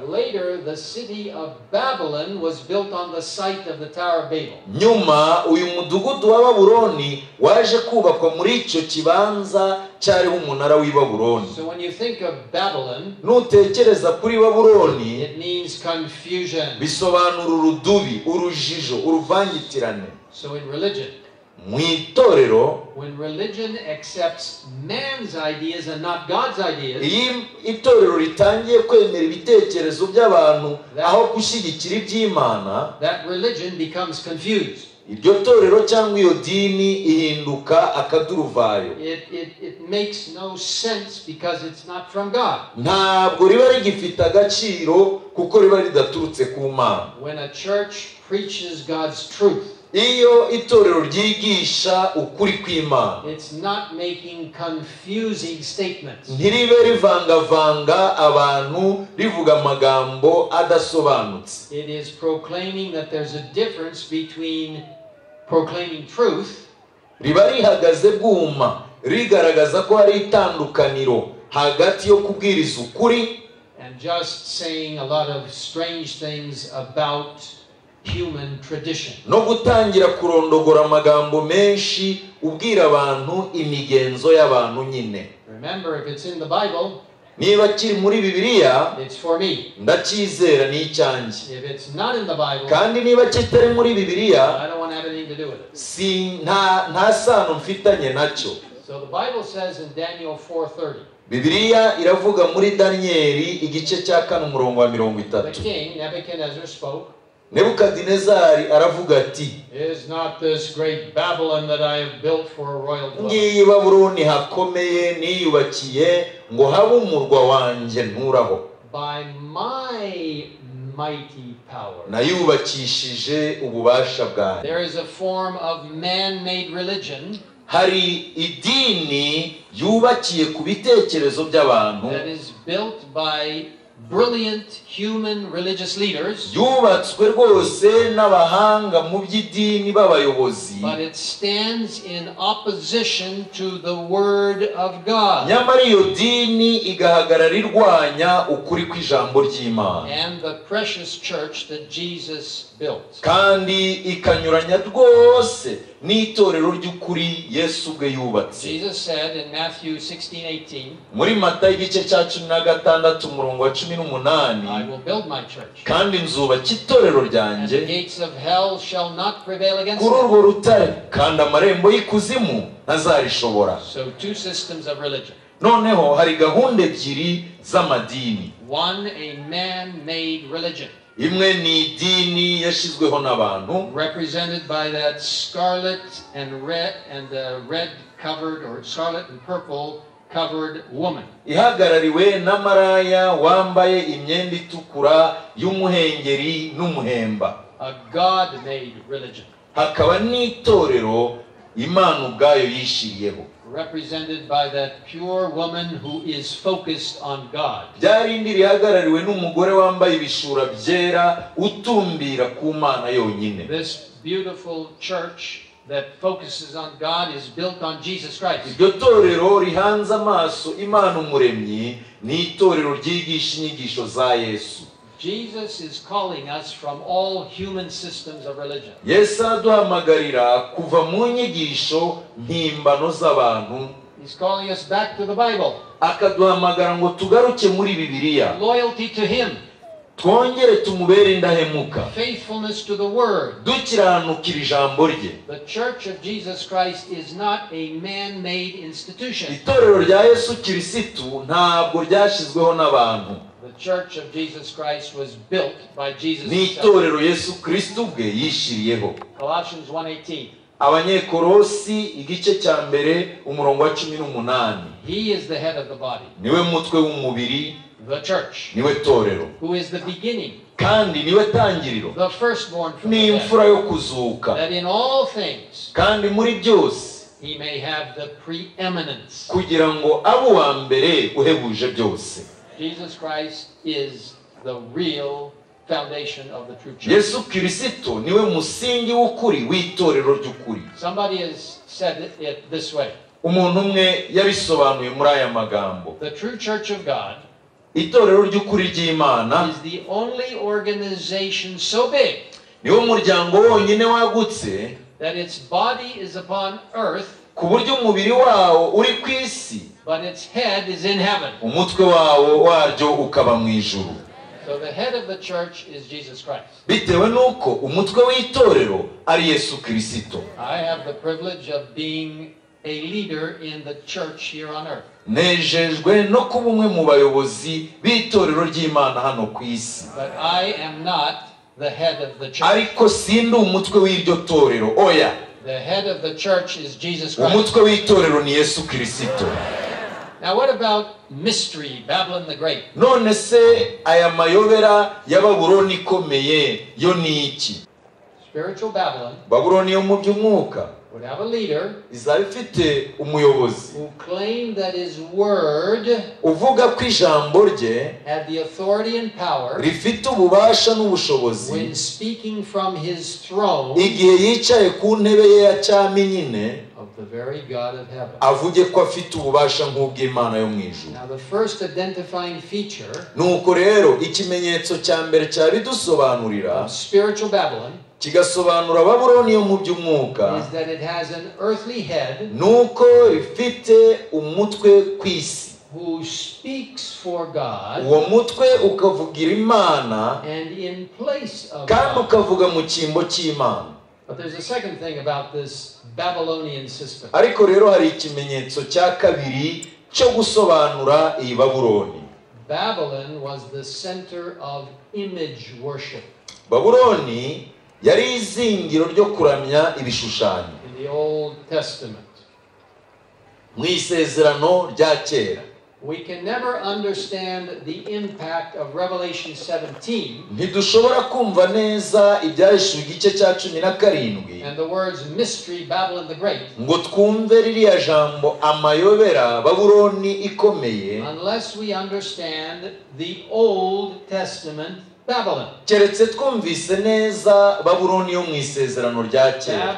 Nyuma uyu mudugudu wa babuloni waje kubakwa muri icyo kibanza cyariho umunara w'i babuloni. Nutekereza kuri babuloni bisobanura urudubi urujijo uruvangitirane. So in religion, mu itorero when religion accepts man's ideas and not God's ideas, iyo itorero ritangiye kwemera ibitekerezo by'abantu aho gushyigikira iby'imana. that religion becomes confused. iryo torero cyangwa iyo dini ihinduka akaduruvayo. It, it, it makes no sense because it's not from God. ntabwo riba rigifite agaciro kuko riba ridaturutse ku mana. Iyo itorero ryigisha ukuri kw'imana ntiribe rivangavanga abantu rivuga amagambo adasobanutse riba rihagaze bwuma rigaragaza ko hari itandukaniro hagati yo kubwiriza ukuri and just saying a lot of strange things about. No gutangira kurondogora amagambo menshi ubwira abantu imigenzo y'abantu nyine. Niba kiri muri bibiliya ndacyizera ni icyanjye. Kandi niba kitari muri bibiliya si nta nta sano mfitanye na cyo. So the Bible says in Daniel 4:30, bibiliya iravuga muri daniyeli igice cya kane umurongo wa mirongo itatu. Nebukadinezari aravuga ati "Is not this great Babylon that I have built for a royal dwelling?" ngiyi babuloni hakomeye niyubakiye ngo habe umurwa wanjye nturaho By my mighty power. nayubakishije ububasha bwanjye hari idini yubakiye ku bitekerezo by'abantu brilliant human religious leaders, yubatswe rwose n'abahanga mu by'idini b'abayobozi. but it stands in opposition to the Word of God. Nyamara iyo dini igahagarara irwanya ukuri kw'ijambo ry'imana. And the precious church that Jesus built. kandi ikanyuranya rwose n'itorero ry'ukuri yesu ubwe yubatse. Jesus said in Matthew 16 18, muri mata y'igice cya cumi na gatandatu umurongo wa cumi n'umunani. Kandi nzubaka itorero ryanjye. kuri urwo rutare kandi amarembo y'ikuzimu ntazarishobora. Noneho hari gahunda ebyiri z'amadini. Imwe ni idini yashyizweho n'abantu. represented ihagarariwe na maraya wambaye imyenda itukura y'umuhengeri n'umuhemba. Hakaba n'itorero imana ubwayo yishyiriyeho represented by that pure woman who is focused on God. rya rindi rihagarariwe n'umugore wambaye ibishura byera utumbira ku mana yonyine. That focuses on God is built on Jesus Christ. iryo torero rihanze amaso imana umuremyi ni itorero ryigisha inyigisho za yesu Jesus is calling us from all human systems of religion. yesu araduhamagarira kuva mu nyigisho mpimbano z'abantu He's calling us back to the Bible. akaduhamagara ngo tugaruke muri bibiliya Loyalty to Him, twongere tumubere indahemuka dukiranukira ijambo rye. Itorero rya yesu kirisitu ntabwo ryashyizweho n'abantu. Ni itorero yesu kirisitu ubwe yishyiriyeho. Colossians 1:18. abanyekorosi igice cya mbere umurongo wa cumi n'umunani. Niwe mutwe w'umubiri the church, ni we torero who is the beginning, kandi ni we tangiriro the firstborn from ni imfura yo kuzuka. That in all things kandi muri byose he may have the preeminence. kugira ngo abe uwa mbere uhebuje byose. Jesus Christ is the real foundation of the true church. yesu kirisito ni we musingi w'ukuri w'itorero ry'ukuri. Somebody has said it this way. Umuntu umwe yabisobanuye muri aya magambo. The true church of God itorero ry'ukuri ry'imana. Niwo muryango wonyine wagutse ku buryo umubiri wawo uri ku isi umutwe wawo waryo ukaba mu ijuru. Bitewe n'uko umutwe w'itorero ari yesu kirisito A leader in the church here on earth. nejejwe no kuba umwe mu bayobozi b'itorero ry'imana hano ku isi But I am not the head of the church. ariko sindi umutwe w'iryo torero oya The head of the church is Jesus Christ. umutwe w'itorero ni yesu kirisito Now, what about mystery, Babylon the Great? none se aya mayobera ya babuloni ikomeye yo ni iki Spiritual Babylon babuloni yo mu by'umwuka would have a leader izaba ifite umuyobozi. who claimed that his word uvuga ko ijambo rye had the authority and power rifite ububasha n'ubushobozi. when speaking from his throne igihe yicaye ku ntebe ye ya cyami nyine avuge ko afite ububasha nk'ubw'imana yo mu ijuru. Nuko rero ikimenyetso cya mbere spiritual Babylon kigasobanura babuloni yo mu by'umwuka. head nuko rifite umutwe ku isi. uwo mutwe ukavugira imana kandi ukavuga mu cyimbo cy'imana. Ariko rero hari ikimenyetso cya kabiri cyo gusobanura iyi babuloni. Babuloni yari izingiro ryo kuramya ibishushanyo. Mu isezerano rya kera. We can never understand the impact of Revelation 17 ntidushobora kumva neza ibyahishuwe igice cya cumi na karindwi and the words mystery Babylon the Great. ngo twumve ririya jambo amayobera babuloni ikomeye. Unless we understand the Old Testament. Keretse twumvise neza babuloni yo mu isezerano rya kera.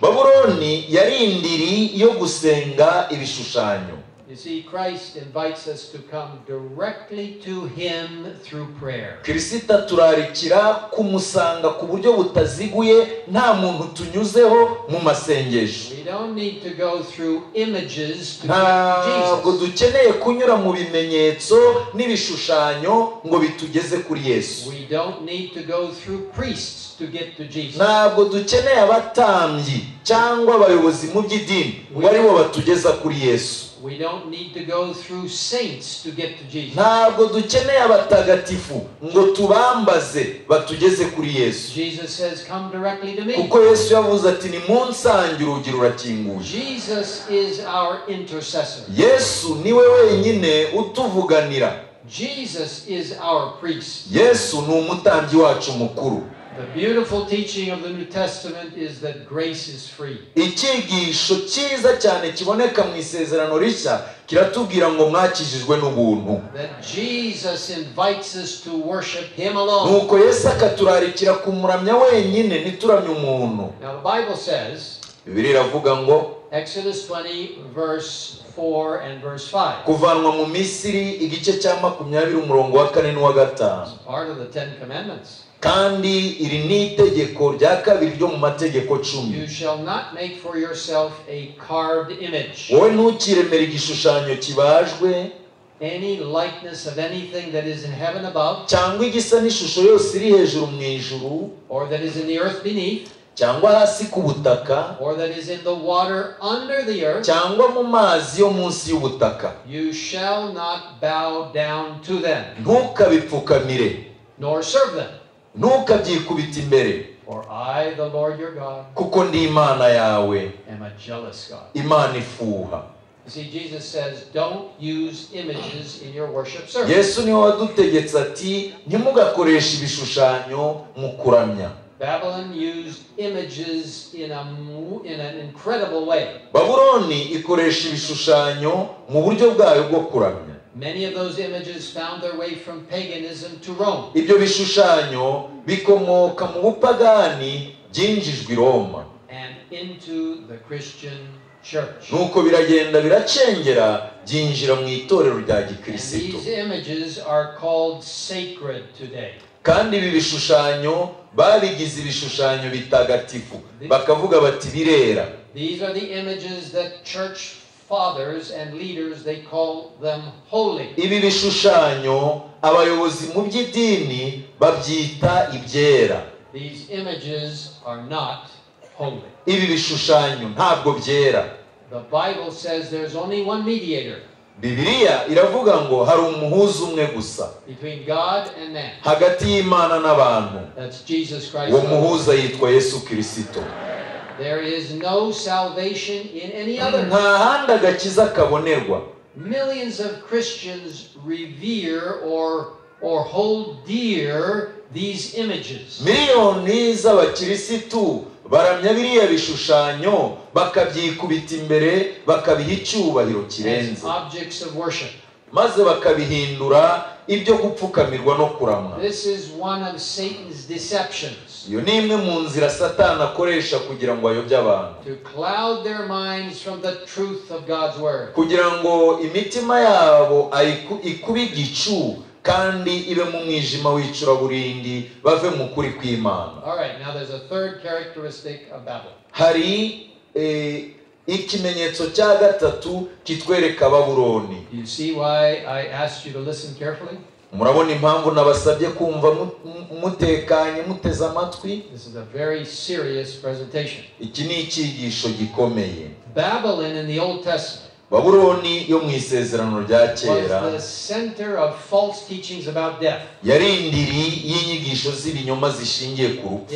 Babuloni yari indiri yo gusenga ibishushanyo. You see, Christ invites us to come directly to Him through prayer. kirisita turarikira kumusanga ku buryo butaziguye nta muntu tunyuzeho mu masengesho We don't need to go through images to ntabwo dukeneye kunyura mu bimenyetso n'ibishushanyo ngo bitugeze kuri yesu We don't need to go through priests to get to Jesus. ntabwo dukeneye abatambyi cyangwa abayobozi mu by'idini ngo ari bo batugeza kuri yesu We don't need to go through saints to get to Jesus. ntabwo dukeneye abatagatifu ngo tubambaze batugeze kuri yesu Jesus says, Come directly to me. kuko yesu yavuze ati ni urugi Jesus is our intercessor. yesu ni we wenyine utuvuganira Jesus is our priest. yesu ni umutambyi wacu mukuru The beautiful teaching of the New Testament is that grace is free. icyigisho cyiza cyane kiboneka mu isezerano rishya kiratubwira ngo mwakijijwe n'ubuntu That Jesus invites us to worship Him alone. nuko yesu akaturarikira kumuramya wenyine ntituramye umuntu Now, the Bible says, bibiri iravuga ngo Exodus 20, verse 4 and verse 5, kuvanwa mu misiri igice cya makumyabiri umurongo wa kane n'uwa gatanu part of the Ten Commandments. Kandi iri ni itegeko rya kabiri ryo mu mategeko cumi You shall not make for yourself a carved image, wowe ntukiremere igishushanyo kibajwe any likeness of anything that is in heaven above, cyangwa igisa n'ishusho yose iri hejuru mu ijuru or that is in the earth beneath, cyangwa hasi ku butaka or that is in the water under the earth. cyangwa mu mazi yo munsi y'ubutaka You shall not bow down to them, ntukabipfukamire nor serve them. Ntukabyikubita imbere. Kuko ndi imana yawe. imana ifuha. You see, Jesus says, don't use images in your worship service. yesu ni we wadutegetse ati ntimugakoreshe ibishushanyo mu kuramya. Babuloni ikoresha ibishushanyo mu buryo bwayo bwo kuramya. Many of those images found their way from paganism to Rome. ibyo bishushanyo bikomoka mu bupagani byinjijwe i roma and into the Christian church. nuko biragenda biracengera byinjira mu itorero rya And gikristo these images are called sacred today. kandi ibi bishushanyo babigize ibishushanyo bitagatifu bakavuga bati birera Ibi bishushanyo abayobozi mu by'idini babyita ibyera. These images are not holy. ibi bishushanyo ntabwo byera. The Bible says there's only one mediator bibiliya iravuga ngo hari umuhuza umwe gusa. hagati y'imana n'abantu. Uwo muhuza yitwa yesu kirisito There is no salvation in any other. nta handi agakiza kabonerwa Millions of Christians revere or or hold dear these images. miliyoni z'abakirisitu baramya biriya bishushanyo bakabyikubita imbere bakabiha icyubahiro as kirenze objects of worship. Maze bakabihindura ibyo gupfukamirwa no kuramwa. This is one of Satan's deceptions. Iyo ni imwe mu nzira satani akoresha kugira ngo ayobye abantu. To cloud their minds from the truth of God's word. kugira ngo imitima yabo ikube igicu kandi ibe mu mwijima w'icuraburindi bave mu kuri kw'imana. Hari eh, ikimenyetso cya gatatu kitwereka babuloni murabona impamvu nabasabye kumva mu- mu- mutekanye muteze amatwi? Iki ni icyigisho gikomeye. Babuloni yo mu isezerano rya kera yari indiri y'inyigisho z'ibinyoma zishingiye ku rupfu.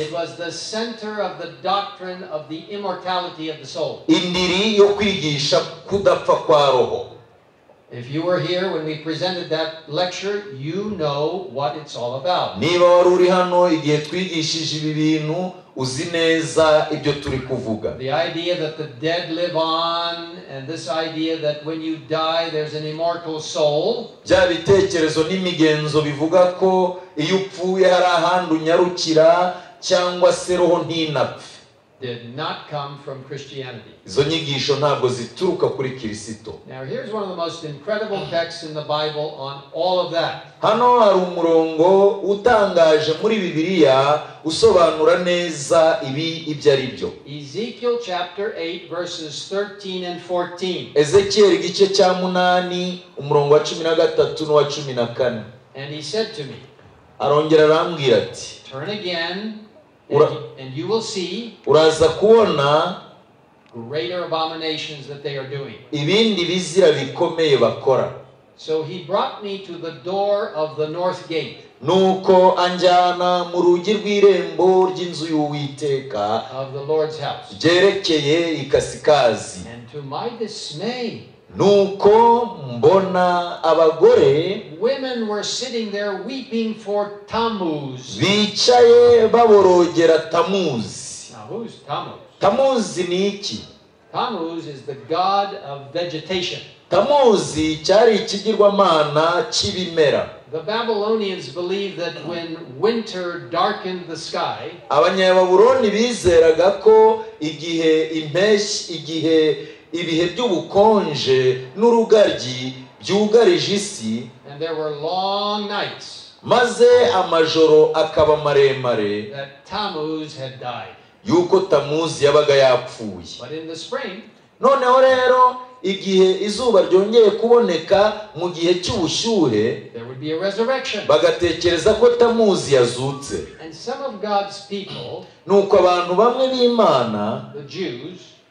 Indiri yo kwigisha kudapfa kwa roho. Niba wari uri hano igihe twigishije ibi bintu uzi neza ibyo turi kuvuga. The idea that the dead live on, and this idea that when you die there's an immortal soul, bya bitekerezo n'imigenzo bivuga ko iyo upfuye hari ahandi unyarukira cyangwa se roho ntinapfe. Did not come from Christianity. izo nyigisho ntabwo zituruka kuri kirisito Now, here's one of the most incredible texts in the Bible on all of that. hano hari umurongo utangaje muri bibiliya usobanura neza ibi ibyo ari byo Ezekiel chapter 8, verses 13 and 14. ezekiyeli igice cya munani umurongo wa cumi na gatatu n'uwa cumi na kane And he said to me, arongera arambwira ati Turn again, Uraza kubona ibindi bizira bikomeye bakora. Nuko anjyana mu rugi rw'irembo ry'inzu y'uwiteka ryerekeye ikasikazi Nuko mbona abagore women were sitting there weeping for Tammuz. bicaye baborogera tamuzi Now, who's Tammuz? tamuzi ni iki Tammuz is the god of vegetation. tamuzi cyari ikigirwamana cy'ibimera The Babylonians believed that when winter darkened the sky, abanyababuroni bizeraga ko igihe impeshyi igihe ibihe by'ubukonje n'urugaryi byugarije isi maze amajoro akaba maremare yuko tamuzi yabaga yapfuye. Noneho rero igihe izuba ryongeye kuboneka mu gihe cy'ubushyuhe bagatekereza ko tamuzi yazutse. Nuko abantu bamwe b'imana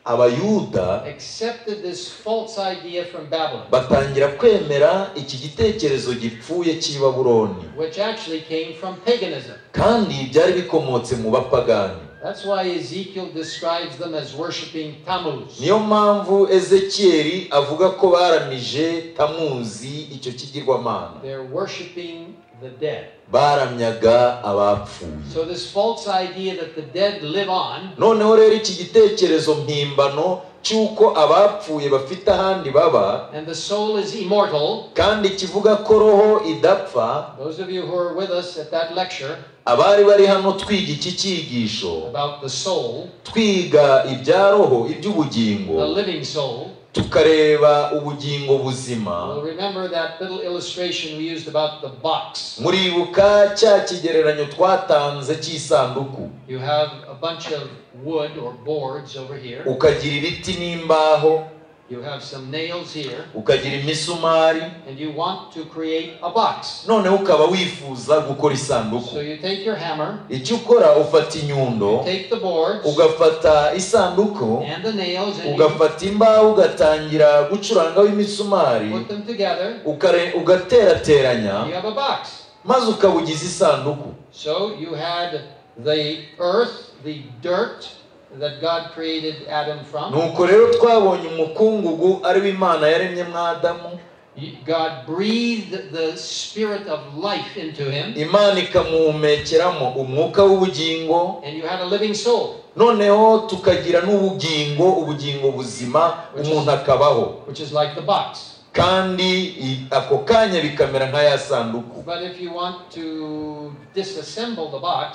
abayuda batangira kwemera iki gitekerezo gipfuye cy'i babuloni. kandi byari bikomotse mu bapagani. Niyo mpamvu ezekiyeli avuga ko baramije tamuzi icyo kigirwamana. Baramyaga abapfuye. Noneho rero iki gitekerezo mpimbano cy'uko abapfuye bafite ahandi baba kandi kivuga ko roho idapfa abari bari hano twiga iki cyigisho? twiga ibya roho the iby'ubugingo living soul, tukareba ubugingo buzima. Muribuka cya kigereranyo twatanze cy'isanduku. Ukagira ibiti n'imbaho You have some nails here, ukagira imisumari. And you want to create a box. noneho ukaba wifuza gukora isanduku. So you take your hammer, icyo ukora ufata inyundo. Take the boards. Ugafata isanduku. And the nails, and you ugafata imbaho ugatangira gucurangaho imisumari put them together. ukare- ugaterateranya You have a box. maze ukaba ugize isanduku. So you had the earth, the dirt that God created Adam from. nuko rero twabonye umukungugu ari wo imana yaremyemo adamu. God breathed the spirit of life into him, imana ikamuhumekeramo umwuka w'ubugingo. And you had a living soul, noneho tukagira n'ubugingo ubugingo buzima umuntu akabaho. which is like the box. Kandi ako kanya bikamera nka ya sanduku.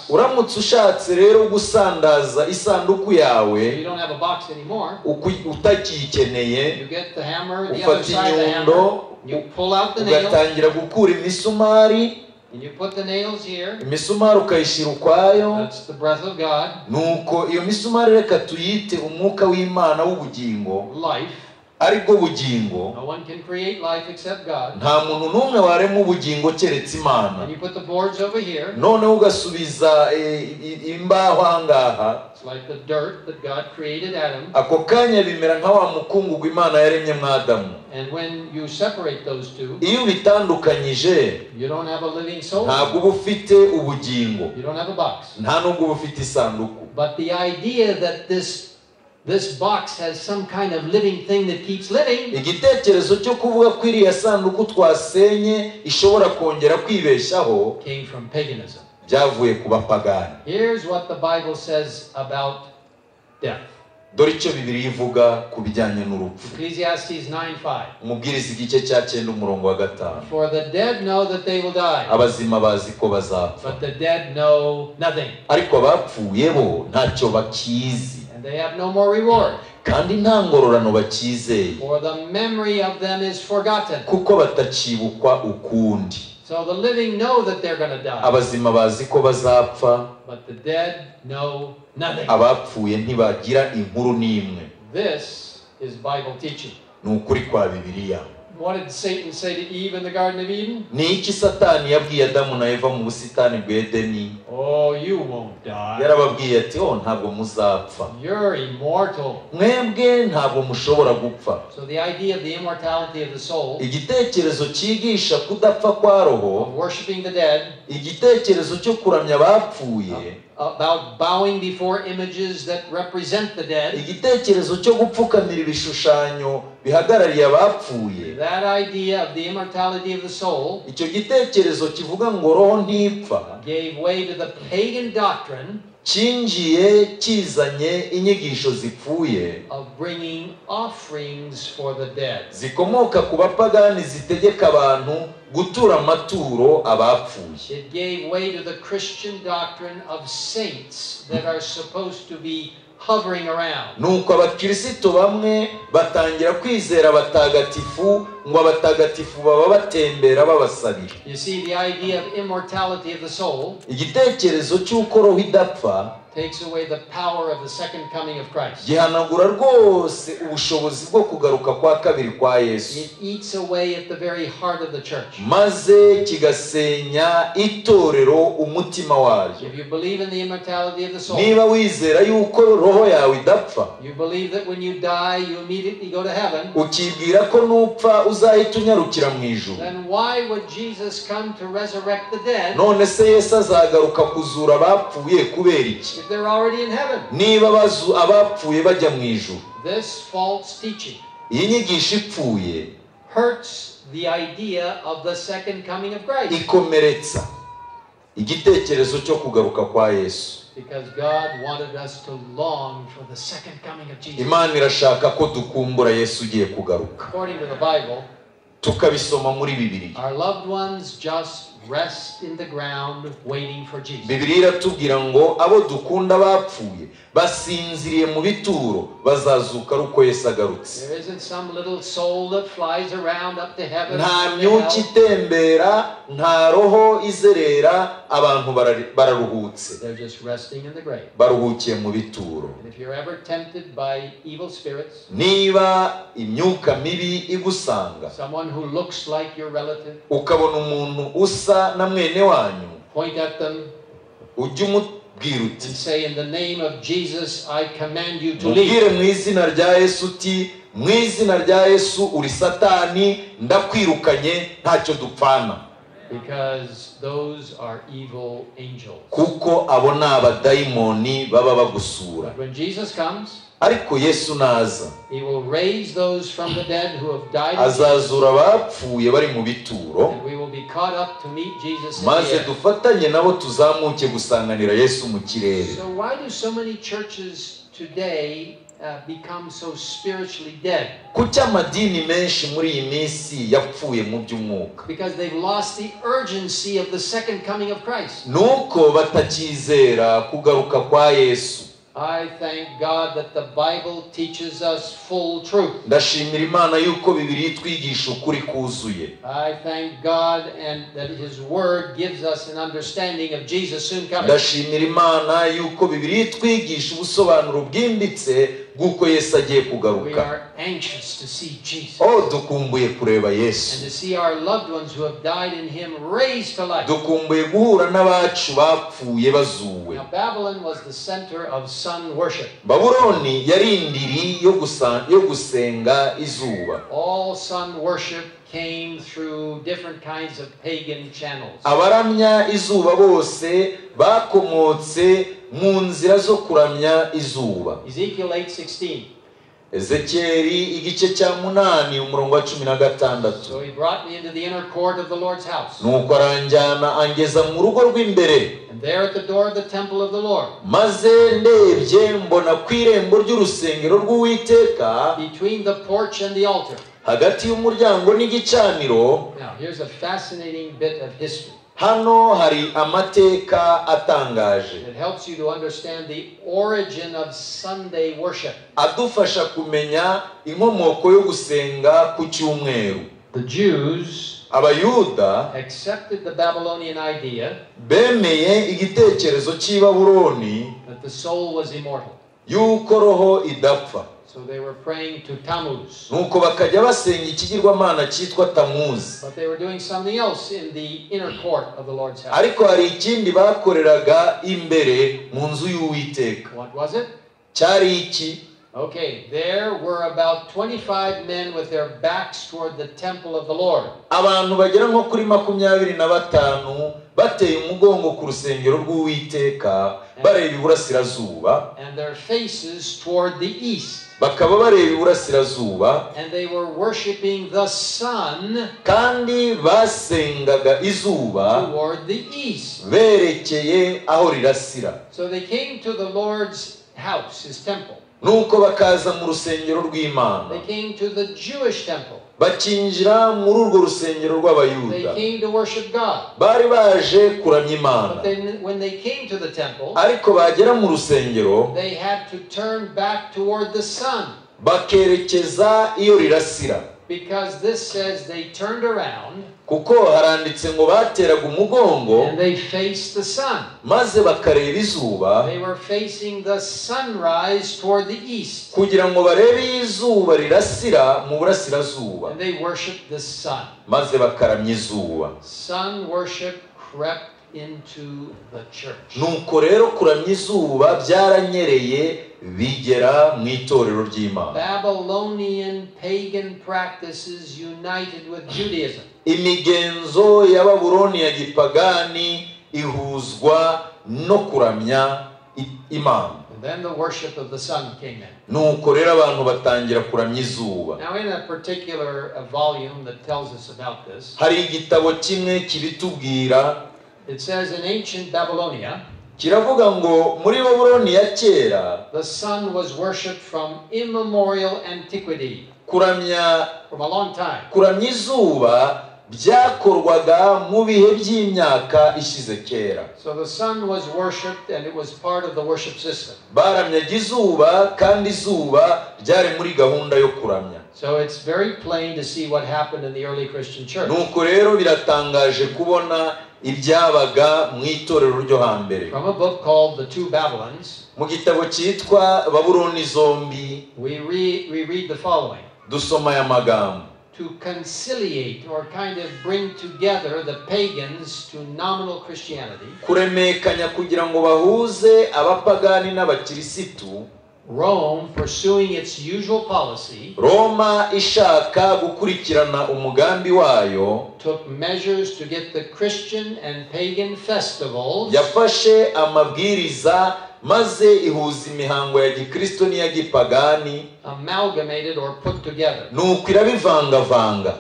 Uramutse ushatse rero gusandaza isanduku yawe utakiyikeneye ufata inyundo ugatangira gukura imisumari. Imisumari ukayishyira ukwayo. Nuko iyo misumari reka tuyite umwuka w'imana w'ubugingo. Life. ari bwo bugingo nta muntu n'umwe warema ubugingo keretse imana. Noneho ugasubiza i- imbaho created Adam. ako kanya bimera nka wa mukungugu imana yaremye mwadamu iyo ubitandukanyije ntabwo uba ufite ubugingo. Nta n'ubwo uba ufite isanduku. This box has some kind of living thing that keeps living igitekerezo cyo kuvuga ko iriya sanduku twasenye ishobora kongera kwibeshaho came from paganism. byavuye ku bapagani Here's what the Bible says about death. dore icyo bibiri ivuga ku bijyanye n'urupfu Ecclesiastes 9:5. umubwiriza igice cya cyenda umurongo wa gatanu For the dead know that they will die, abazima bazi ko bazapfa but the dead know nothing. ariko abapfuye bo ntacyo bakizi and they have no more reward, kandi nta ngororano bakizeye for the memory of them is forgotten. kuko batacibukwa ukundi. So the living know that they're going to die, abazima bazi ko bazapfa. But the dead know nothing. abapfuye ntibagira inkuru n'imwe. This is Bible teaching. ni ukuri kwa bibiliya. What did Satan say to Eve in the Garden of Eden? ni satani yabwiye adamu na eva mu busitani bw'edeni Oh, you won't die. yarababwiye ati oh ntabwo muzapfa You're immortal. mwebwe ntabwo mushobora gupfa So the idea of the immortality of the soul, igitekerezo cyigisha kudapfa kwa roho of worshiping the dead, igitekerezo cyo kuramya abapfuye about bowing before images that represent the dead, igitekerezo cyo gupfukamira ibishushanyo bihagarariye abapfuye. That idea of the immortality of the soul icyo gitekerezo kivuga ngo roho ntipfa. gave way to the pagan doctrine cyinjiye kizanye inyigisho zipfuye. of bringing offerings for the dead. zikomoka ku bapagani zitegeka abantu gutura amaturo abapfuye It gave way to the Christian doctrine of saints that are supposed to be hovering around. nuko abakirisito bamwe batangira kwizera abatagatifu ngo abatagatifu baba batembera babasabira You see, the idea of immortality of the soul igitekerezo cy'uko roho idapfa takes away the power of the second coming of Christ. gihanagura rwose ubushobozi bwo kugaruka kwa kabiri kwa yesu. It eats away at the very heart of the church. maze kigasenya itorero umutima waryo. Niba wizera yuko roho yawe idapfa ukibwira ko nupfa uzahita unyarukira mu dead? None se yesu azagaruka kuzura abapfuye kubera iki? If they're already in heaven? niba abapfuye bajya mu ijuru. This false teaching iyi nyigisho ipfuye. hurts the idea of the second coming of Christ. Ikomeretsa. Igitekerezo cyo kugaruka kwa yesu. Because God wanted us to long for the second coming of Jesus. imana irashaka ko dukumbura yesu ugiye kugaruka. According to the Bible, tukabisoma muri bibiri our loved ones just bibiri iratubwira ngo abo dukunda bapfuye basinziriye mu bituro bazazuka ari uko yesu agarutse nta myuka itembera nta roho izerera abantu bararuhutse. Baruhukiye mu bituro. Niba imyuka mibi igusanga ukabona umuntu usa na mwene wanyu. Ujye umubwira uti and say, In the name of Jesus, I command you to leave. mubwire mu izina rya yesu uti mu izina rya yesu uri satani ndakwirukanye ntacyo dupfana. Because those are evil angels. kuko abo ni abadayimoni baba bagusura. Ariko yesu naza. Azazura abapfuye bari mu bituro. Maze dufatanye nabo tuzamuke gusanganira yesu mu kirere. Uh, kuki amadini menshi muri iyi minsi yapfuye mu by'umwuka? Because they've lost the urgency of the second coming of Christ. ni uko batakizera kugaruka kwa yesu. I thank God that the Bible teaches us full truth. ndashimira imana yuko bibiri twigisha ukuri kuzuye I thank God and that His Word gives us an understanding of Jesus soon coming. ndashimira imana yuko bibiri twigisha ubusobanuro bwimbitse bw'uko yesu agiye kugaruka. Oh dukumbuye kureba yesu. Dukumbuye guhura n'abacu bapfuye bazuwe. Babuloni yari indiri yo gusenga izuba. All sun worship came through different kinds of pagan channels. abaramya izuba bose bakomotse mu nzira zo kuramya izuba. Ezekiel 8:16. ezekiyeli igice cya munani umurongo wa cumi na gatandatu. Nuko aranjyana angeza mu rugo rw'imbere. Maze ndebye mbona ku irembo ry'urusengero rw'uwiteka hagati y'umuryango n'igicaniro hano hari amateka atangaje. Adufasha kumenya inkomoko yo gusenga ku cyumweru. Abayuda accepted the Babylonian idea bemeye igitekerezo cy'i babuloni y'uko roho idapfa. So they were praying to Tammuz. nuko bakajya basenga ikigirwamana cyitwa tamuzi But they were doing something else in the inner court of the Lord's house. ariko hari ikindi bakoreraga imbere mu nzu y'uwiteka What was it? cyari iki Okay, there were about 25 men with their backs toward the temple of the Lord. abantu bagera nko kuri makumyabiri na batanu bateye umugongo ku rusengero rw'uwiteka bareba iburasirazuba and their faces toward the east. bakaba bareba iburasirazuba And they were worshiping the sun kandi basengaga izuba toward the east. berekeye aho rirasira So they came to the Lord's house, his temple. Nuko bakaza mu rusengero rw'imana. Bakinjira muri urwo rusengero rw'abayuda. Bari baje kuramya imana. Ariko bagera mu rusengero bakerekeza iyo rirasira. Kuko haranditse ngo bateraga umugongo and they faced the sun. maze bakareba izuba They were facing the sunrise toward the east. kugira ngo barebe iyo izuba rirasira mu burasirazuba And they worshiped the sun. maze bakaramya izuba Sun worship crept into the church. nuko rero kuramya izuba byaranyereye bigera mu itorero ry'imana Imigenzo ya babuloni ya gipagani ihuzwa no kuramya imana. Nuko rero abantu batangira kuramya izuba. Hari igitabo kimwe kibitubwira. kiravuga ngo muri babuloni ya kera kuramya izuba byakorwaga mu bihe by'imyaka ishize kera. Baramyaga izuba kandi izuba ryari muri gahunda yo kuramya. Nuko rero biratangaje kubona ibyabaga mu itorero ryo hambere. Mu gitabo cyitwa babuloni zombi dusoma aya magambo. To conciliate or kind of bring together the pagans to nominal Christianity, kuremekanya kugira ngo bahuze abapagani n'abakirisitu. Rome, pursuing its usual policy, roma ishaka gukurikirana umugambi wayo. took measures to get the Christian and pagan festivals yafashe amabwiriza maze ihuza imihango ya gikristo n'iya gipagani. Nuko irabivangavanga.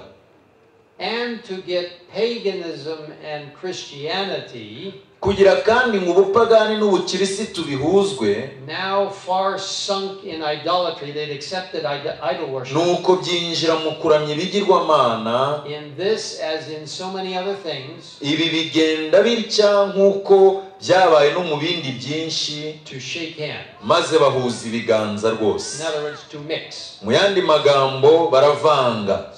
Kugira kandi ngo ubupagani n'ubukirisitu bihuzwe nuko byinjira mu kuramya ibigirwamana. Ibi bigenda bitya nk'uko byabaye no mu bindi byinshi maze bahuza ibiganza rwose. Mu yandi magambo baravanga.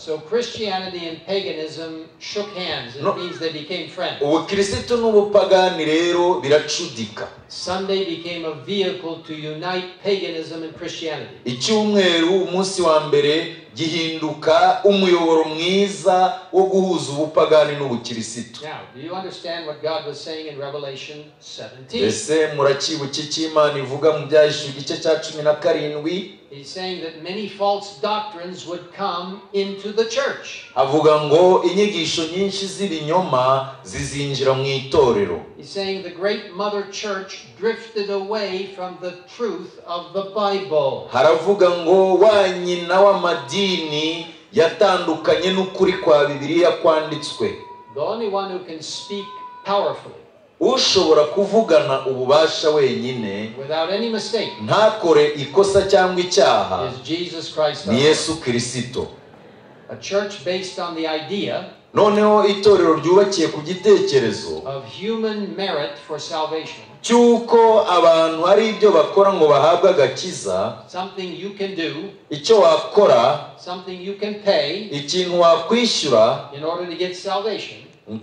Ubukirisitu n'ubupagani rero biracudika. Icyumweru umunsi wa mbere gihinduka umuyoboro mwiza wo guhuza ubupagani n'ubukirisitu Now, do you understand what God was saying in Revelation 17? ese murakibuka icyo imana ivuga mu byahishuwe igice cya cumi na karindwi He's saying that many false doctrines would come into the church. avuga ngo inyigisho nyinshi z'ibinyoma zizinjira mu itorero He's saying the great mother church drifted away from the truth of the Bible. haravuga ngo wa nyina w'amadini yatandukanye n'ukuri kwa bibiliya kwanditswe The only one who can speak powerfully, ushobora kuvugana ububasha wenyine ntakore ikosa cyangwa icyaha. Ni yesu kirisito noneho itorero ryubakiye ku gitekerezo cy'uko abantu hari ibyo bakora ngo bahabwe agakiza icyo wakora ikintu wakwishyura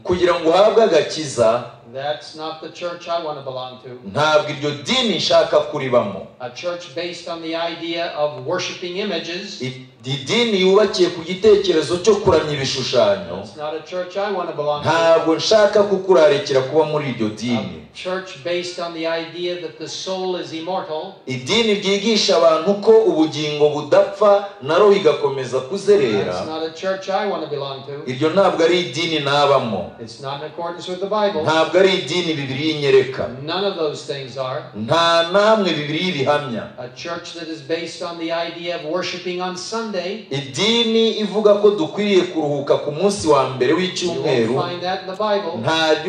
kugira ngo uhabwe agakiza that's not the church I want to belong to. ntabwo iryo dini nshaka kuribamo A church based on the idea of worshiping images. Idini yubakiye ku gitekerezo cyo kuramya ibishushanyo It's not a church I want to belong to. ntabwo nshaka kukurarikira kuba muri iryo dini church based on the idea that the soul is immortal. idini ryigisha abantu ko ubugingo budapfa na roho igakomeza That's kuzerera not a church I want to belong to. iryo ntabwo ari idini nabamo It's not in accordance with the Bible. ntabwo ari idini bibiri inyereka None of those things are. nta namwe bibiri y'ibihamya A church that is based on the idea of worshiping on Sunday. idini ivuga ko dukwiriye kuruhuka ku munsi wa mbere You w'icyumweru won't find that in the Bible. nta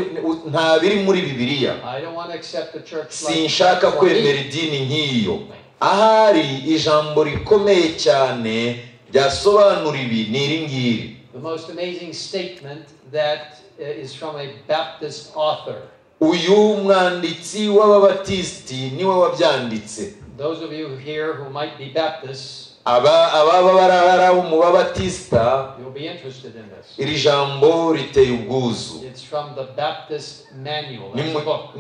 nta biri muri bibiliya Sinshaka kwemera idini nk'iyo ahari ijambo rikomeye cyane ryasobanura ibi ni iri ngiri. Uh, uyu mwanditsi w'ababatisiti ni we wabyanditse. Ababa barara mu babatisita iri jambo riteye ubwuzu. Ni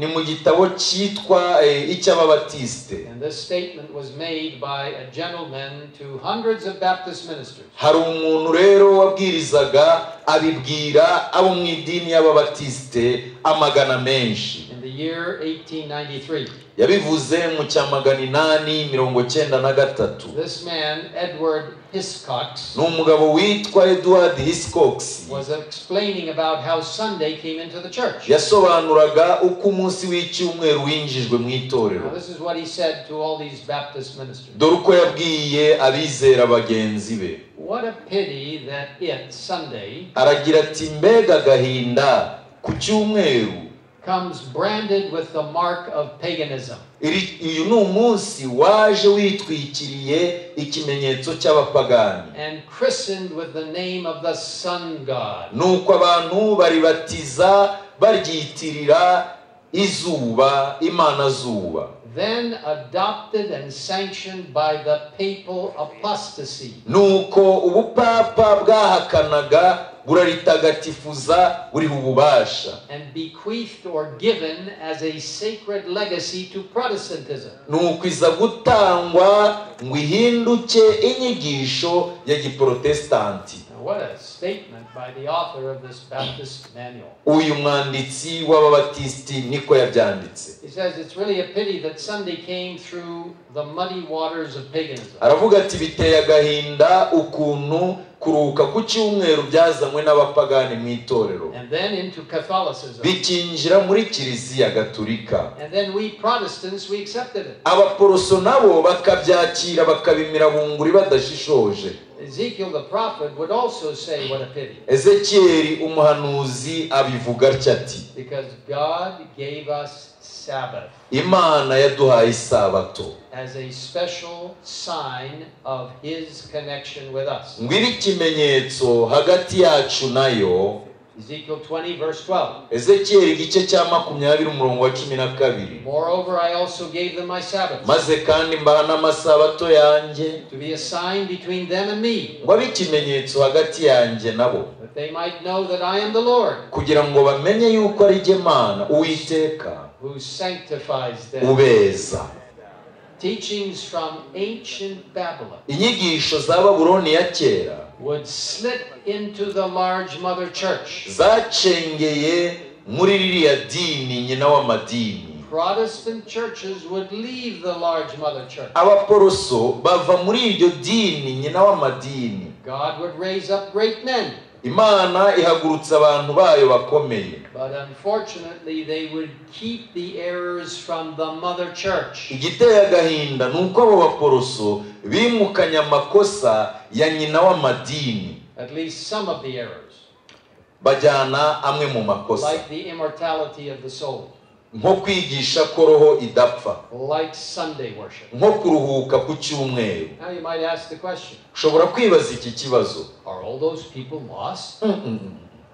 mu- gitabo cyitwa eh, icy'ababatisite hari umuntu rero wabwirizaga abibwira abo mu idini y'ababatisite amagana menshi. In the year 1893, yabivuze mu cya magana inani mirongo cyenda na gatatu. Ni umugabo witwa edward hiscox. was explaining about how Sunday came into the church. yasobanuraga uko umunsi w'icyumweru winjijwe mu itorero. Now, this is what he said to all these Baptist ministers. dore uko yabwiye abizera bagenzi be. What a pity that it, Sunday, aragira ati mbega agahinda ku cyumweru. Comes branded with the mark of paganism. Uyu ni umunsi waje witwikiriye ikimenyetso cy'abapagani and christened with the name of the sun god. nuko abantu baribatiza baryitirira izuba imana zuba Then adopted and sanctioned by the papal apostasy. nuko ubupapa bwahakanaga buraritagatifuza buriha ububasha nuko iza gutangwa ngo ihinduke inyigisho ya giprotesitanti Now, what a statement by the author of this Baptist manual. uyu mwanditsi w'ababatisiti niko yabyanditse He says it's really a pity that Sunday came through the muddy waters of paganism. aravuga ati biteye agahinda ukuntu kuruhuka ku cyumweru byazanywe n'abapagani mu itorero And then into Catholicism. bikinjira muri kiliziya gatulika And then we Protestants, we accepted it. abaporoso nabo bakabyakira bakabimira bunguri badashishoje Ezekiel the prophet would also say, What a pity. ezekiyeli umuhanuzi abivuga atya ati Because God gave us Sabbath imana yaduhaye isabato as a special sign of his connection with us. ngo ibe ikimenyetso hagati yacu na yo Ezekiel 20, verse 12. ezekiyeli igice cya makumyabiri umurongo wa cumi na kabiri Moreover, I also gave them my Sabbath maze kandi mbaha n'amasabato yanjye to be a sign between them and me, ngo abe ikimenyetso hagati yanjye nabo that they might know that I am the Lord kugira ngo bamenye yuko ari jye mana uwiteka who sanctifies them. ubeza Teachings from ancient Babylon inyigisho za babuloni ya kera would slip into the large mother church. zacengeye muri ririya dini nyina w'amadini Protestant churches would leave the large mother church. abaporoso bava muri iryo dini nyina w'amadini God would raise up great men, imana ihagurutsa abantu bayo bakomeye. But unfortunately, they would keep the errors from the mother church. igiteye agahinda ni uko abo baporoso bimukanye amakosa ya nyina w'amadini. Bajyana amwe mu makosa. Nko kwigisha ko roho idapfa nko kuruhuka ku cyumweru. Ushobora kwibaza iki kibazo?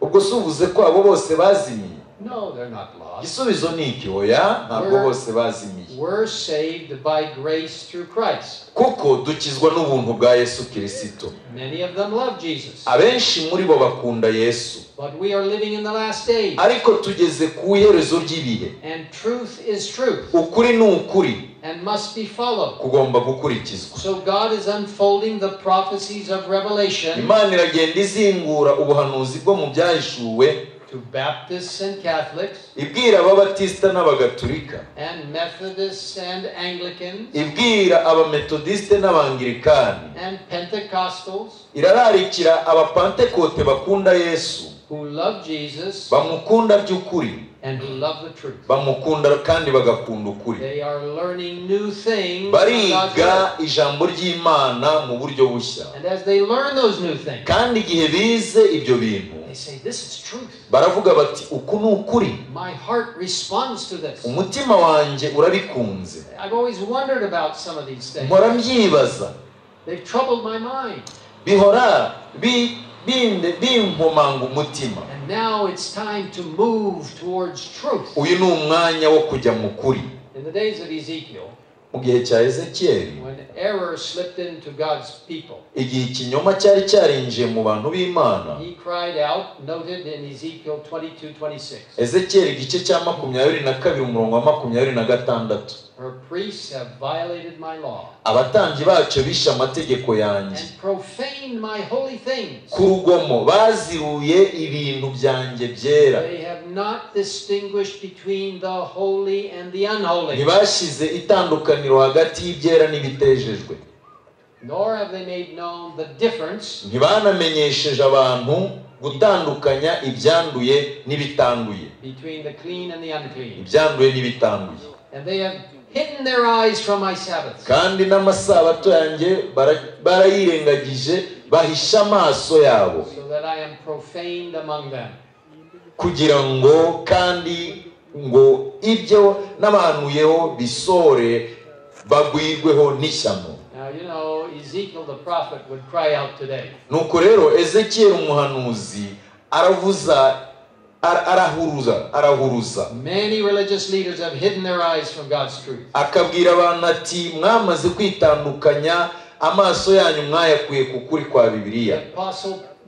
ubwo si uvuze ko abo bose bazimiye? No, they're not lost. igisubizo ni iki oya ntabwo bose bazimiye We're saved by grace through Christ. kuko dukizwa n'ubuntu bwa yesu kirisito Many of them love Jesus. abenshi muri bo bakunda yesu But we are living in the last days. ariko tugeze ku iherezo ry'ibihe And truth is truth ukuri ni ukuri and must be followed. kugomba gukurikizwa So God is unfolding the prophecies of Revelation imana iragenda izingura ubuhanuzi bwo mu byahishuwe to Baptists and Catholics ibwira ababatisita n'abagatulika and Methodists and Anglicans ibwira abametodisite n'abangirikani and Pentecostals irararikira abapantekote bakunda yesu. who love Jesus bamukunda by'ukuri. And love the truth. bamukunda kandi bagakunda ukuri They are learning new things God's bariga word. ijambo ry'imana mu buryo bushya And as they learn those new things, kandi igihe bize ibyo bintu they say, This is truth. baravuga bati uku ni ukuri My heart responds to this. umutima wanjye urabikunze I've always wondered about some of these things. mpora mbyibaza They've troubled my mind. bihora bi- bimpomanga umutima And now it's time to move towards truth. uyu ni umwanya wo kujya mu kuri In the days of Ezekiel, mu gihe cya ezekiyeli when error slipped into God's people, igihe ikinyoma cyari cyarinjiye mu bantu b'imana he cried out, noted in Ezekiel 22 26. ezekiyeli igice cya makumyabiri na kabiri umurongo wa makumyabiri na gatandatu Her priests have violated my law abatambyi bacu bishe amategeko yanjye and profaned my holy things. ku rugomo baziruye ibintu byanjye byera They have not distinguished between the holy and the unholy, ntibashyize itandukaniro hagati y'ibyera n'ibitejejwe nor have they made known the difference ntibanamenyesheje abantu gutandukanya ibyanduye n'ibitanduye between the clean and the unclean. ibyanduye n'ibitanduye And they have hidden their eyes from my Sabbaths. kandi n'amasabato yanjye bara- barayirengagije bahisha amaso yabo. Kugira ngo kandi ngo ibyo n'abahanuyeho bisore bagwirweho n'ishyano. Nuko rero ezekiyeli umuhanuzi aravuza ara- arahuruza arahuruza Many religious leaders have hidden their eyes from God's truth. akabwira abantu ati mwamaze kwitandukanya amaso yanyu mwayakuye ku kuri kwa bibiliya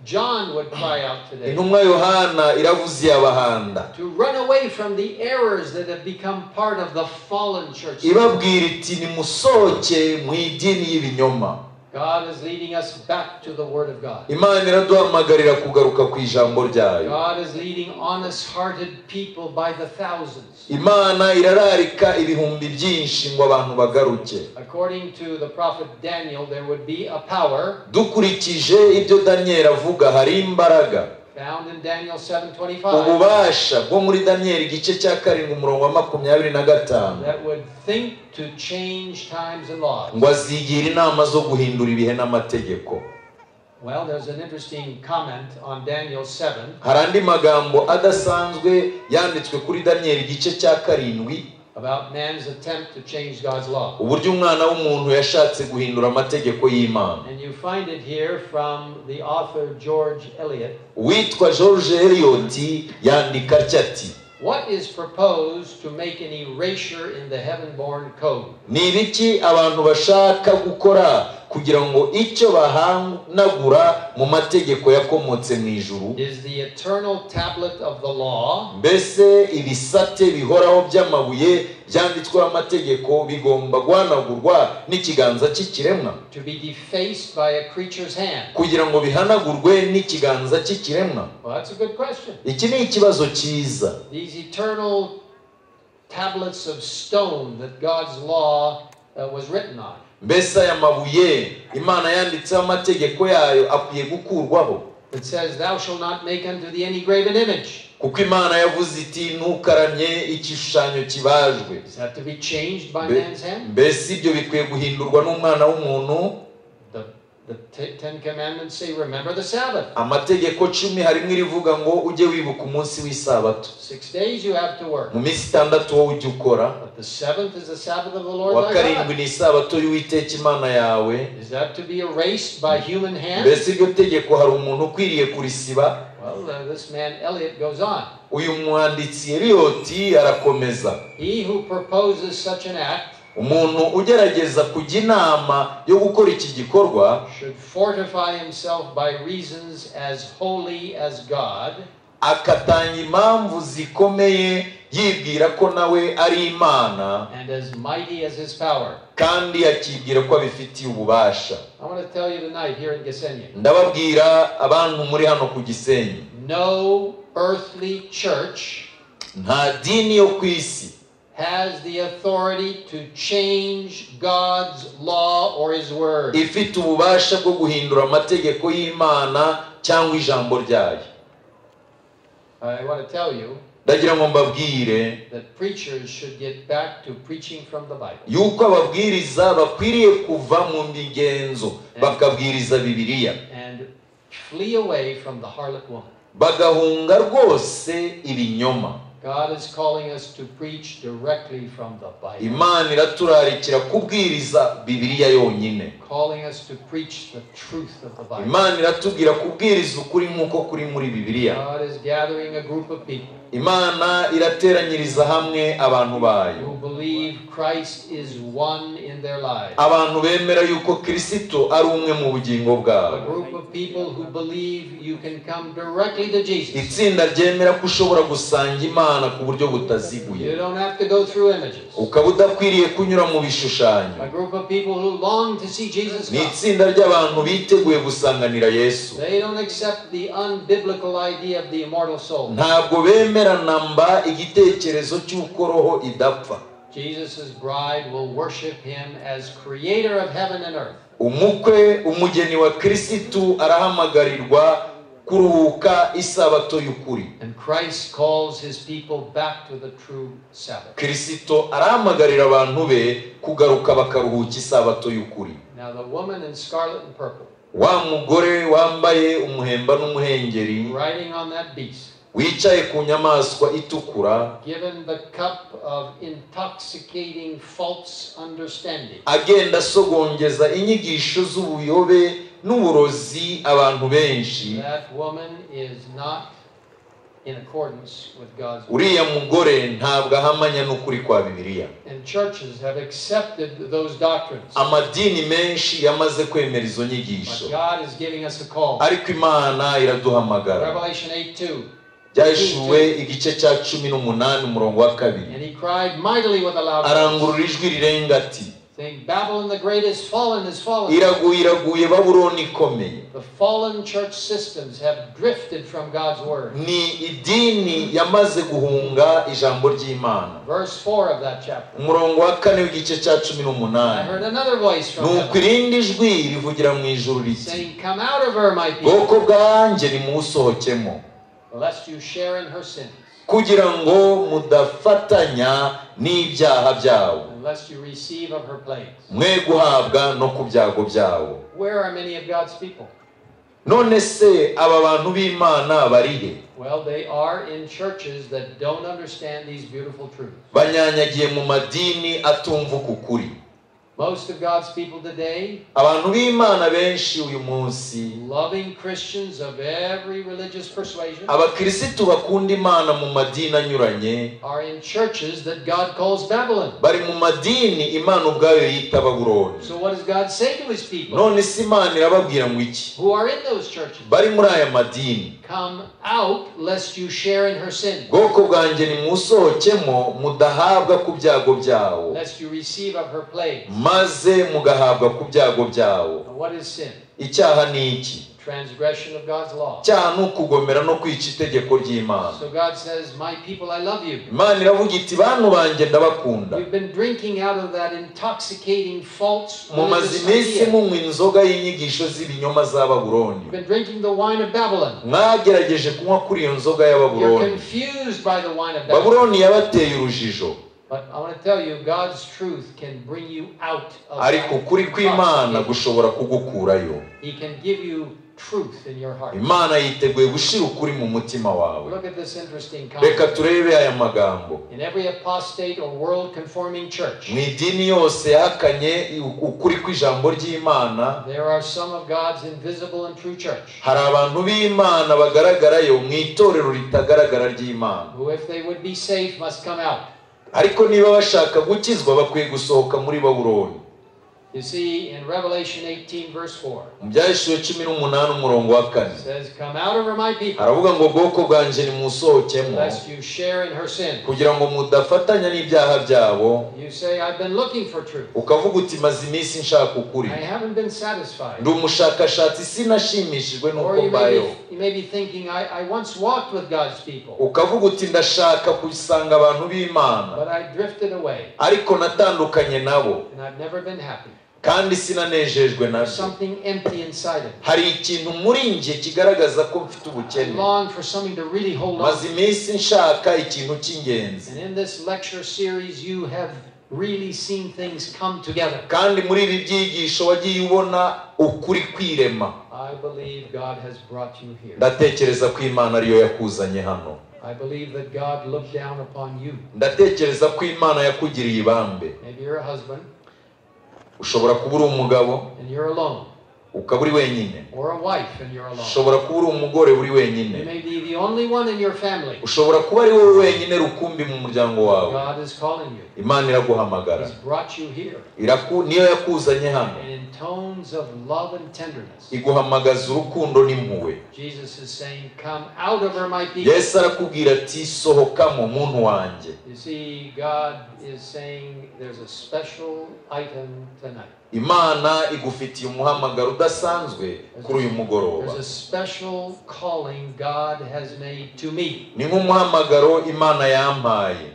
John would cry out today intumwa yohana iravuze iyabahanda to run away from the errors that have become part of the fallen church. ibabwira iti nimusohoke mu idini y'ibinyoma God is leading us back to the Word of God. imana iraduhamagarira kugaruka ku ijambo ryayo God is leading honest hearted people by the thousands. imana irararika ibihumbi byinshi ngo abantu bagaruke According to the prophet Daniel, there would be a power dukurikije ibyo daniyeli avuga hari imbaraga found in Daniel 7:25 ububasha bwo muri daniyeli igice cya karindwi umurongo wa makumyabiri na gatanu. Ngo azigira inama zo guhindura ibihe n'amategeko. Well, there's an interesting comment on Daniel 7 hari andi magambo adasanzwe yanditswe kuri daniyeli igice cya karindwi. About man's attempt to change God's law. uburyo umwana w'umuntu yashatse guhindura amategeko y'imana And you find it here from the author George Eliot. uwitwa george eliot yandika atya ati What is proposed to make an erasure in the heaven born code? ni ibiki abantu bashaka gukora kugira ngo icyo bahanagura mu mategeko yakomotse mu ijuru mbese ibisate bihoraho by'amabuye byanditsweho amategeko bigomba guhanagurwa n'ikiganza cy'ikiremwa? Kugira ngo bihanagurwe n'ikiganza cy'ikiremwa? Iki ni ikibazo cyiza. Tablets of stone that God's law uh, was written on. Mbese aya mabuye imana yanditseho amategeko yayo akwiye gukurwaho? It says, Thou shalt not make unto thee any graven image. kuko imana yavuze iti ntukaramye igishushanyo kibajwe. Mbese ibyo bikwiye guhindurwa n'umwana w'umuntu? Amategeko cumi harimo irivuga ngo ujye wibuka umunsi w'isabato. Mu minsi itandatu wowe ujye ukora. Thy karindwi ni isabato y'uwiteka imana yawe. Mbese iryo tegeko hari umuntu ukwiriye kurisiba? Uh, uyu mwanditsi eliyoti arakomeza. Umuntu ugerageza kujya inama yo gukora iki gikorwa akatanga impamvu zikomeye yibwira ko nawe ari imana kandi akibwira ko abifitiye ububasha. Ndababwira abantu muri hano ku gisenyi. Nta dini yo ku isi. Has the authority to change God's law or his word. ifite ububasha bwo guhindura amategeko y'imana cyangwa ijambo ryayo I want to tell you ndagira ngo mbabwire that preachers should get back to preaching from the Bible. yuko ababwiriza bakwiriye kuva mu migenzo bakabwiriza bibiliya and flee away from the harlot woman. bagahunga rwose ibinyoma God is calling us to preach directly from the Bible, imana iraturarikira kubwiriza bibiliya yonyine. Calling us to preach the truth of the Bible. imana iratubwira kubwiriza ukuri nk'uko kuri muri bibiliya. God is gathering a group of people imana irateranyiriza hamwe abantu bayo. Abantu bemera yuko kirisito ari umwe mu bugingo bwabo. Itsinda ryemera ko ushobora gusanga imana ku buryo butaziguye. Ukaba udakwiriye kunyura mu bishushanyo. Ni itsinda ry'abantu biteguye gusanganira yesu. Ntabwo bemera namba igitekerezo cy'uko roho idapfa. Umukwe umugeni wa kirisitu arahamagarirwa kuruhuka isabato y'ukuri. Kirisito arahamagarira abantu be kugaruka bakaruhuka isabato y'ukuri. Wa mugore wambaye umuhemba n'umuhengeri wicaye ku nyamaswa itukura agenda asogongeza inyigisho z'ubuyobe n'uburozi abantu benshi. Uriya mugore ntabwo ahamanya n'ukuri kwa bibiliya. Amadini menshi yamaze kwemera izo nyigisho. Ariko imana iraduhamagara. Revelation 8 2. Byahishuwe igice cya cumi n'umunani umurongo wa kabiri. Arangurura ijwi rirenga ati iraguye iraguye babuloni ikomeye. Ni idini yamaze guhunga ijambo ry'imana. Verse 4 of that chapter. umurongo wa kane w'igice cya cumi n'umunani. Nuko irindi jwi rivugira mu ijuru riti bwoko bwanjye nimuwusohokemo. Lest you share in her sins, kugira ngo mudafatanya n'ibyaha byawo. Mwe guhabwa no ku byago people? none se aba bantu b'imana bari he? Well, they are in churches that don't understand these beautiful truths. banyanyagiye mu madini atumva uku kuri. Most of God's people today, abantu b'imana benshi uyu munsi. loving Christians of every religious persuasion, abakirisitu bakunda imana mu madini anyuranye are in churches that God calls Babylon. bari mu madini imana ubwayo yita babuloni. So, what does God say to his people? None se imana irababwira ngo iki? Who are in those churches? bari muri aya madini. Come out lest you share in her sin, bwoko bwanjye nimusohokemo mudahabwa ku byago byawo. Lest you receive of her plagues. maze mugahabwa ku byago byawo. Icyaha ni iki? Transgression of God's law. icyaha ni ukugomera no kwica itegeko ry'imana So God says, My people, I love you. imana iravuga iti bantu banjye ndabakunda You've been drinking out of that intoxicating false mumaze religious iminsi idea. munywa inzoga y'inyigisho z'ibinyoma za babuloni You've been drinking the wine of Babylon. mwagerageje kunywa kuri iyo nzoga ya You're babuloni confused by the wine of Babylon. babuloni yabateye urujijo But I want to tell you, God's truth can bring you out of ariko that ukuri kw'imana intoxication. gushobora kugukurayo He can give you truth in your heart. imana yiteguye gushyira ukuri mu mutima wawe. Reka turebe aya magambo. Mu idini yose yahakanye ukuri kw'ijambo ry'imana hari abantu b'imana bagaragarayo mu itorero ritagaragara ry'imana. ariko niba bashaka gukizwa bakwiye gusohoka muri babuloni. You see, in Revelation 18, verse 4, mu byahishuwe cumi n'umunani umurongo wa kane says, Come out of her, my people, haravuga ngo bwoko bwanjye nimusohokemo lest you share in her sin. kugira ngo mudafatanya n'ibyaha byabo You say, I've been looking for truth. ukavuga uti maze iminsi nshaka ukuri I haven't been satisfied. ndi umushakashatsi sinashimishijwe n'uko mbayeho you may be thinking, I, I once walked with God's people, ukavuga uti ndashaka gusanga abantu b'imana but I drifted away, ariko natandukanye nabo and I've never been happy. Kandi sinanejejwe na byo something empty inside of me. hari ikintu muri njye kigaragaza ko mfite ubukene. Maze iminsi nshaka ikintu cy'ingenzi. Kandi muri ibi byigisho wagiye ubona ukuri kwirema. Ndatekereza ko imana ariyo yakuzanye hano. Ndatekereza ko imana yakugiriye ibambe. Ushobora kuba uri umugabo ukaba uri wenyine. Ushobora kuba uri umugore uri wenyine. Ushobora kuba ari wowe wenyine rukumbi mu muryango wawe. Imana iraguhamagara. Niyo yakuzanye hano. Iguhamagaza urukundo n'impuhwe. Yesu arakubwira ati sohokamo muntu wanjye. You see, God is saying there's a special item tonight. imana igufitiye umuhamagaro udasanzwe kuri uyu mugoroba There's a special calling God has made to me. ni nk'umuhamagaro imana yampaye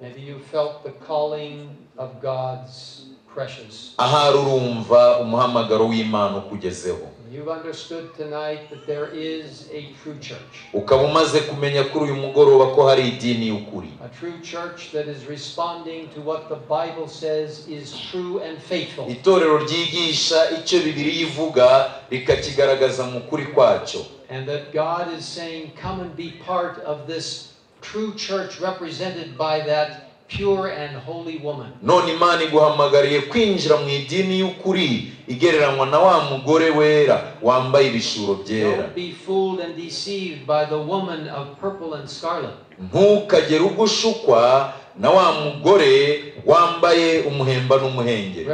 Maybe you felt the calling of God's precious. ahari urumva umuhamagaro w'imana ukugezeho Ukaba umaze kumenya kuri uyu mugoroba ko hari idini y'ukuri. Itorero ryigisha icyo bibiri ivuga rikakigaragaza mu kuri kwacyo. And that God is saying, come and be part of this true church represented by that pure and holy woman. none imana iguhamagariye kwinjira mu idini y'ukuri igereranywa na wa mugore wera wambaye ibishuro byera Don't be fooled and deceived by the woman of purple and scarlet. ntukagere ugushukwa na wa mugore wambaye umuhemba n'umuhengeri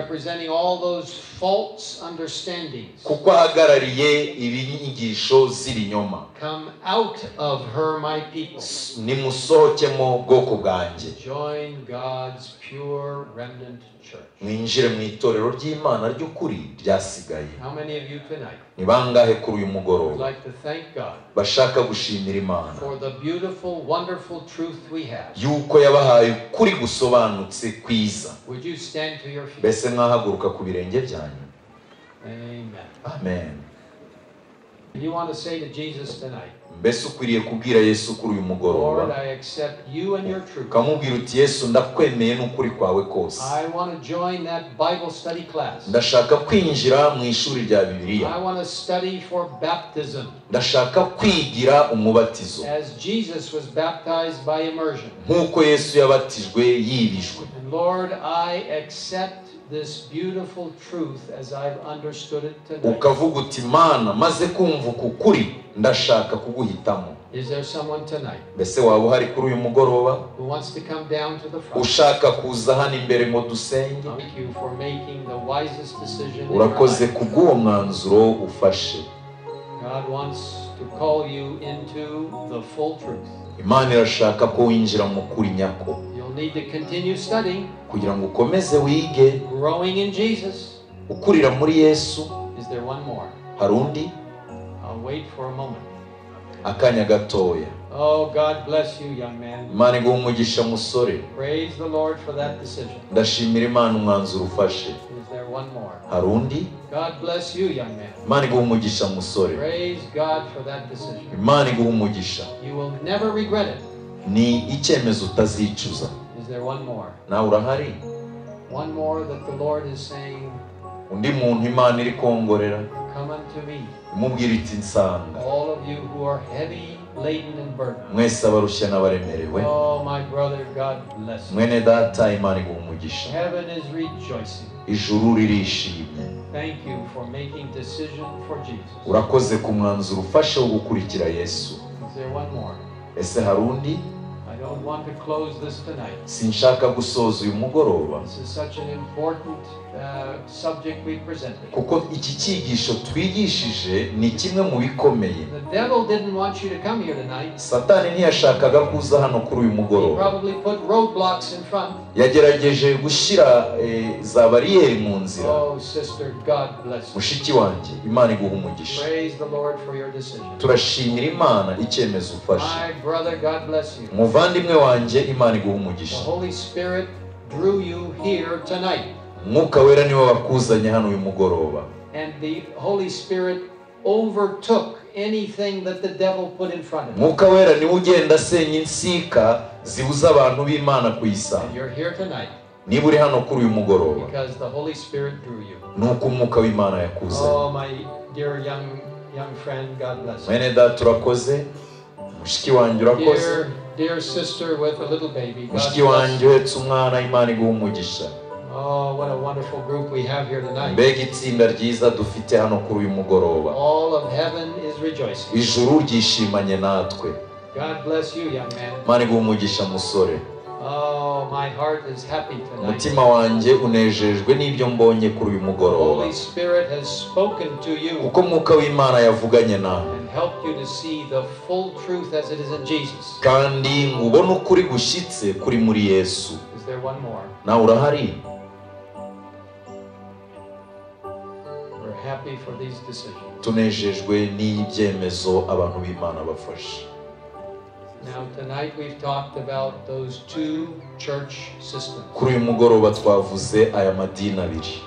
kuko ahagarariye ibinyigisho z'ibinyoma. Come out of her, my people. nimusohokemo bwoko bwanjye. Join God's pure remnant church. mwinjire mu itorero ry'imana ry'ukuri ryasigaye. How many of you tonight ni bangahe kuri uyu mugoroba? bashaka gushimira imana. for the beautiful, wonderful truth we have? yuko yabahaye ukuri gusobanutse kwiza. Mbese mwahaguruka ku birenge byanyu Amen. amen. You want to say to Jesus tonight, mbese ukwiriye kubwira yesu kuri uyu mugoroba? Ukamubwira uti yesu ndakwemeye n'ukuri kwawe kose. Ndashaka kwinjira mu ishuri rya bibiliya. Ndashaka kwigira umubatizo. Nk'uko yesu yabatijwe yibijwe. Ukavuga uti mana maze kumva uku kuri ndashaka kuguhitamo. Mbese waba uhari kuri uyu mugoroba? ushaka kuza hano imbere ngo dusenge? Urakoze kubw'uwo mwanzuro ufashe. Imana irashaka ko winjira mu kuri nyako. Need to continue studying, kugira ngo ukomeze wige growing in Jesus. ukurira muri yesu Is there one more? hari undi I'll wait for a moment. akanya gatoya Oh, God bless you, young man. imana iguha umugisha musore Praise the Lord for that decision. ndashimira imana umwanzuro ufashe Is there one more? hari undi God bless you, young man. imana iguha umugisha musore Praise God for that decision. imana iguha umugisha You will never regret it. ni icyemezo utazicuza there one more? nawe urahari One more that the Lord is saying, undi muntu imana iri kongorera come unto me, imubwira iti nsanga all of you who are heavy laden and burdened. mwese abarushya n'abaremerewe Oh, my brother, God bless you. mwene data imana iguha umugisha Heaven is rejoicing. ijuru ririshimye Thank you for making decision for Jesus. urakoze ku mwanzuro ufashe wo gukurikira yesu Is there one more? ese hari undi sinshaka gusoza uyu mugoroba. Uh, kuko iki cyigisho twigishije ni kimwe mu bikomeye. Satani ntiyashakaga kuza hano kuri uyu mugoroba. Yagerageje gushyira eh, za bariyeri mu nzira. Oh, mushiki wanjye imana iguha umugisha. Turashimira imana icyemezo ufashe. Umuvandimwe wanjye imana iguha umugisha. Umwuka wera ni we wakuzanye hano uyu mugoroba. And the Holy Spirit overtook anything that the devil put in front of you. umwuka wera ni we ugenda asenya insika zibuza abantu b'imana kuyisanga niba uri hano kuri uyu mugoroba. ni uko umwuka w'imana yakuzanye Oh, my dear young young friend, God bless you. mwene data urakoze? Mushiki wanjye urakoze? Mushiki wanjye uhetse umwana imana iguha umugisha. Oh, what a wonderful group we have here tonight. mbega itsinda ryiza dufite hano kuri uyu mugoroba All of heaven is rejoicing. ijuru ryishimanye natwe God bless you, young man. imana iguha umugisha musore Oh, my heart is happy tonight. umutima wanjye unejejwe n'ibyo mbonye kuri uyu mugoroba Holy Spirit has spoken to you kuko umwuka w'imana yavuganye nawe and helped you to see the full truth as it is in Jesus. kandi ngo ubone ukuri gushyitse kuri muri yesu Is there one more? nawe urahari happy for these decisions. tunejejwe n'ibyemezo abantu b'imana bafashe Now, tonight we've talked about those two church systems. kuri uyu mugoroba twavuze aya madini abiri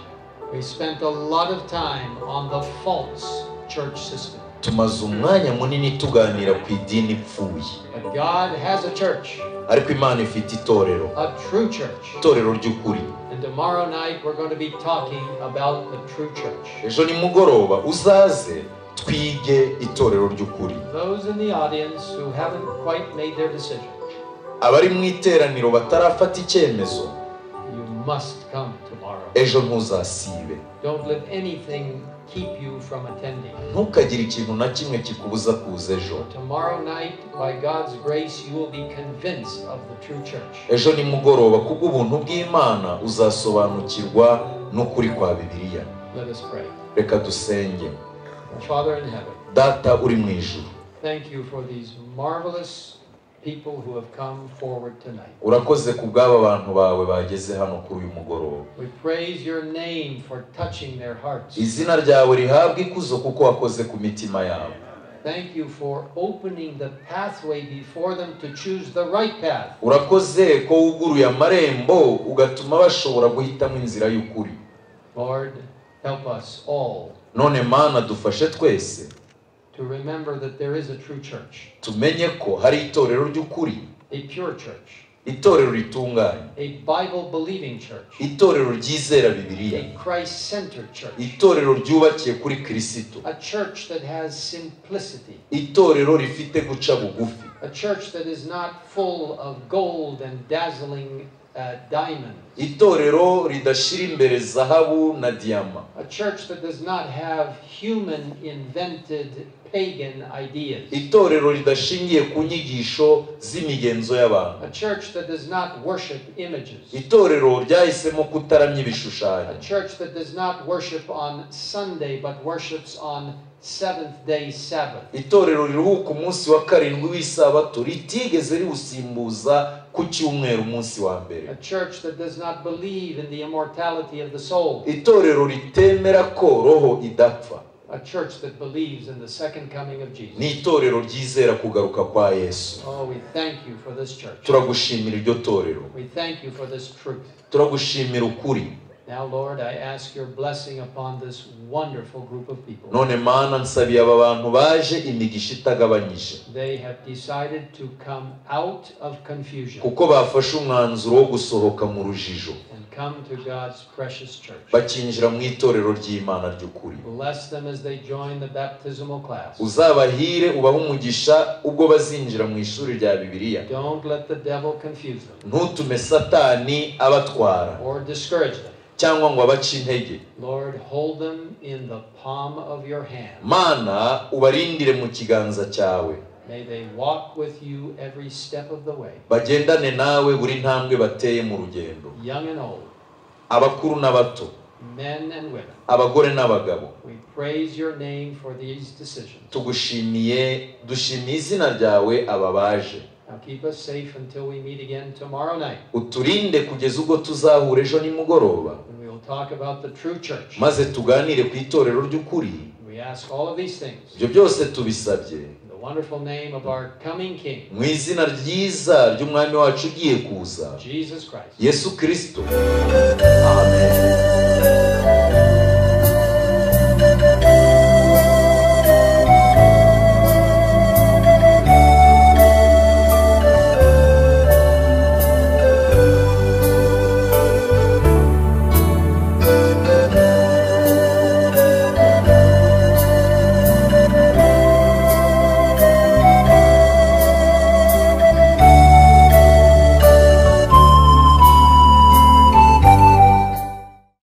We spent a lot of time on the false church system. tumaze umwanya munini tuganira ku idini ipfuye But God has a church, ariko imana ifite itorero a true church. itorero ry'ukuri tomorrow night we're going to be talking about the true church. ejo nimugoroba uzaze twige itorero ry'ukuri Those in the audience who haven't quite made their decision, abari mu iteraniro batarafata icyemezo you must come tomorrow. ejo ntuzasibe Don't let anything ntukagire ikintu na kimwe kikubuza kuza ejo. Ejo nimugoroba kubw'ubuntu bw'imana uzasobanukirwa n'ukuri kwa bibiliya. Reka dusenge. Data uri mu ijuru. Urakoze ku bw'aba bantu bawe bageze hano kuri uyu mugoroba. We praise your name for touching their hearts. izina ryawe rihabwa ikuzo kuko wakoze ku mitima yabo. Thank you for opening the pathway before them to choose the right path. urakoze ko wuguruye amarembo ugatuma bashobora guhitamo inzira y'ukuri. Lord, help us all. None mana dufashe twese. To remember that there is a true church, tumenye ko hari itorero ry'ukuri. A pure church, itorero ritunganye. A Bible believing church, itorero ryizera bibiliya. A Christ centered church, itorero ryubakiye kuri kirisito a church that has simplicity, itorero rifite guca bugufi. A church that is not full of gold and dazzling uh, diamonds, itorero ridashyira imbere zahabu na diyama. A church that does not have human invented itorero ridashingiye ku nyigisho z'imigenzo y'abantu a church that does not worship images. itorero ryahisemo kutaramya ibishushanyo A church that does not worship on Sunday but worships on seventh day Sabbath. itorero riruhuka umunsi wa karindwi w'isabato ritigeze riwusimbuza ku cyumweru umunsi wa mbere A church that does not believe in the immortality of the soul. itorero ritemera ko roho idapfa A church that believes in the second coming of Jesus. ni itorero ryizera kugaruka kwa yesu Oh, we thank you for this church. turagushimira iryo torero We thank you for this truth. turagushimira ukuri Now, Lord, I ask your blessing upon this wonderful group of people. none mana nsabiye aba bantu baje imigisha itagabanyije They have decided to come out of confusion kuko bafashe umwanzuro wo gusohoka mu rujijo and come to God's precious church. bakinjira mu itorero ry'imana ry'ukuri. Uzabahire ubahe umugisha ubwo bazinjira mu ishuri rya bibiliya. Ntutume satani abatwara. Cyangwa ngo abace intege. Mana ubarindire mu kiganza cyawe. May they walk with you every step of the way, bagendane nawe buri ntambwe bateye mu rugendo young and old, abakuru n'abato men and women. abagore n'abagabo We praise your name for these decisions. tugushimiye dushimiye izina ryawe aba baje Now keep us safe until we meet again tomorrow night uturinde kugeza ubwo tuzahura ejo nimugoroba when we will talk about the true church. maze tuganire ku itorero ry'ukuri We ask all of these things ibyo byose tubisabye mu izina ryiza ry'umwami wacu ugiye kuza yesu kirisito amen.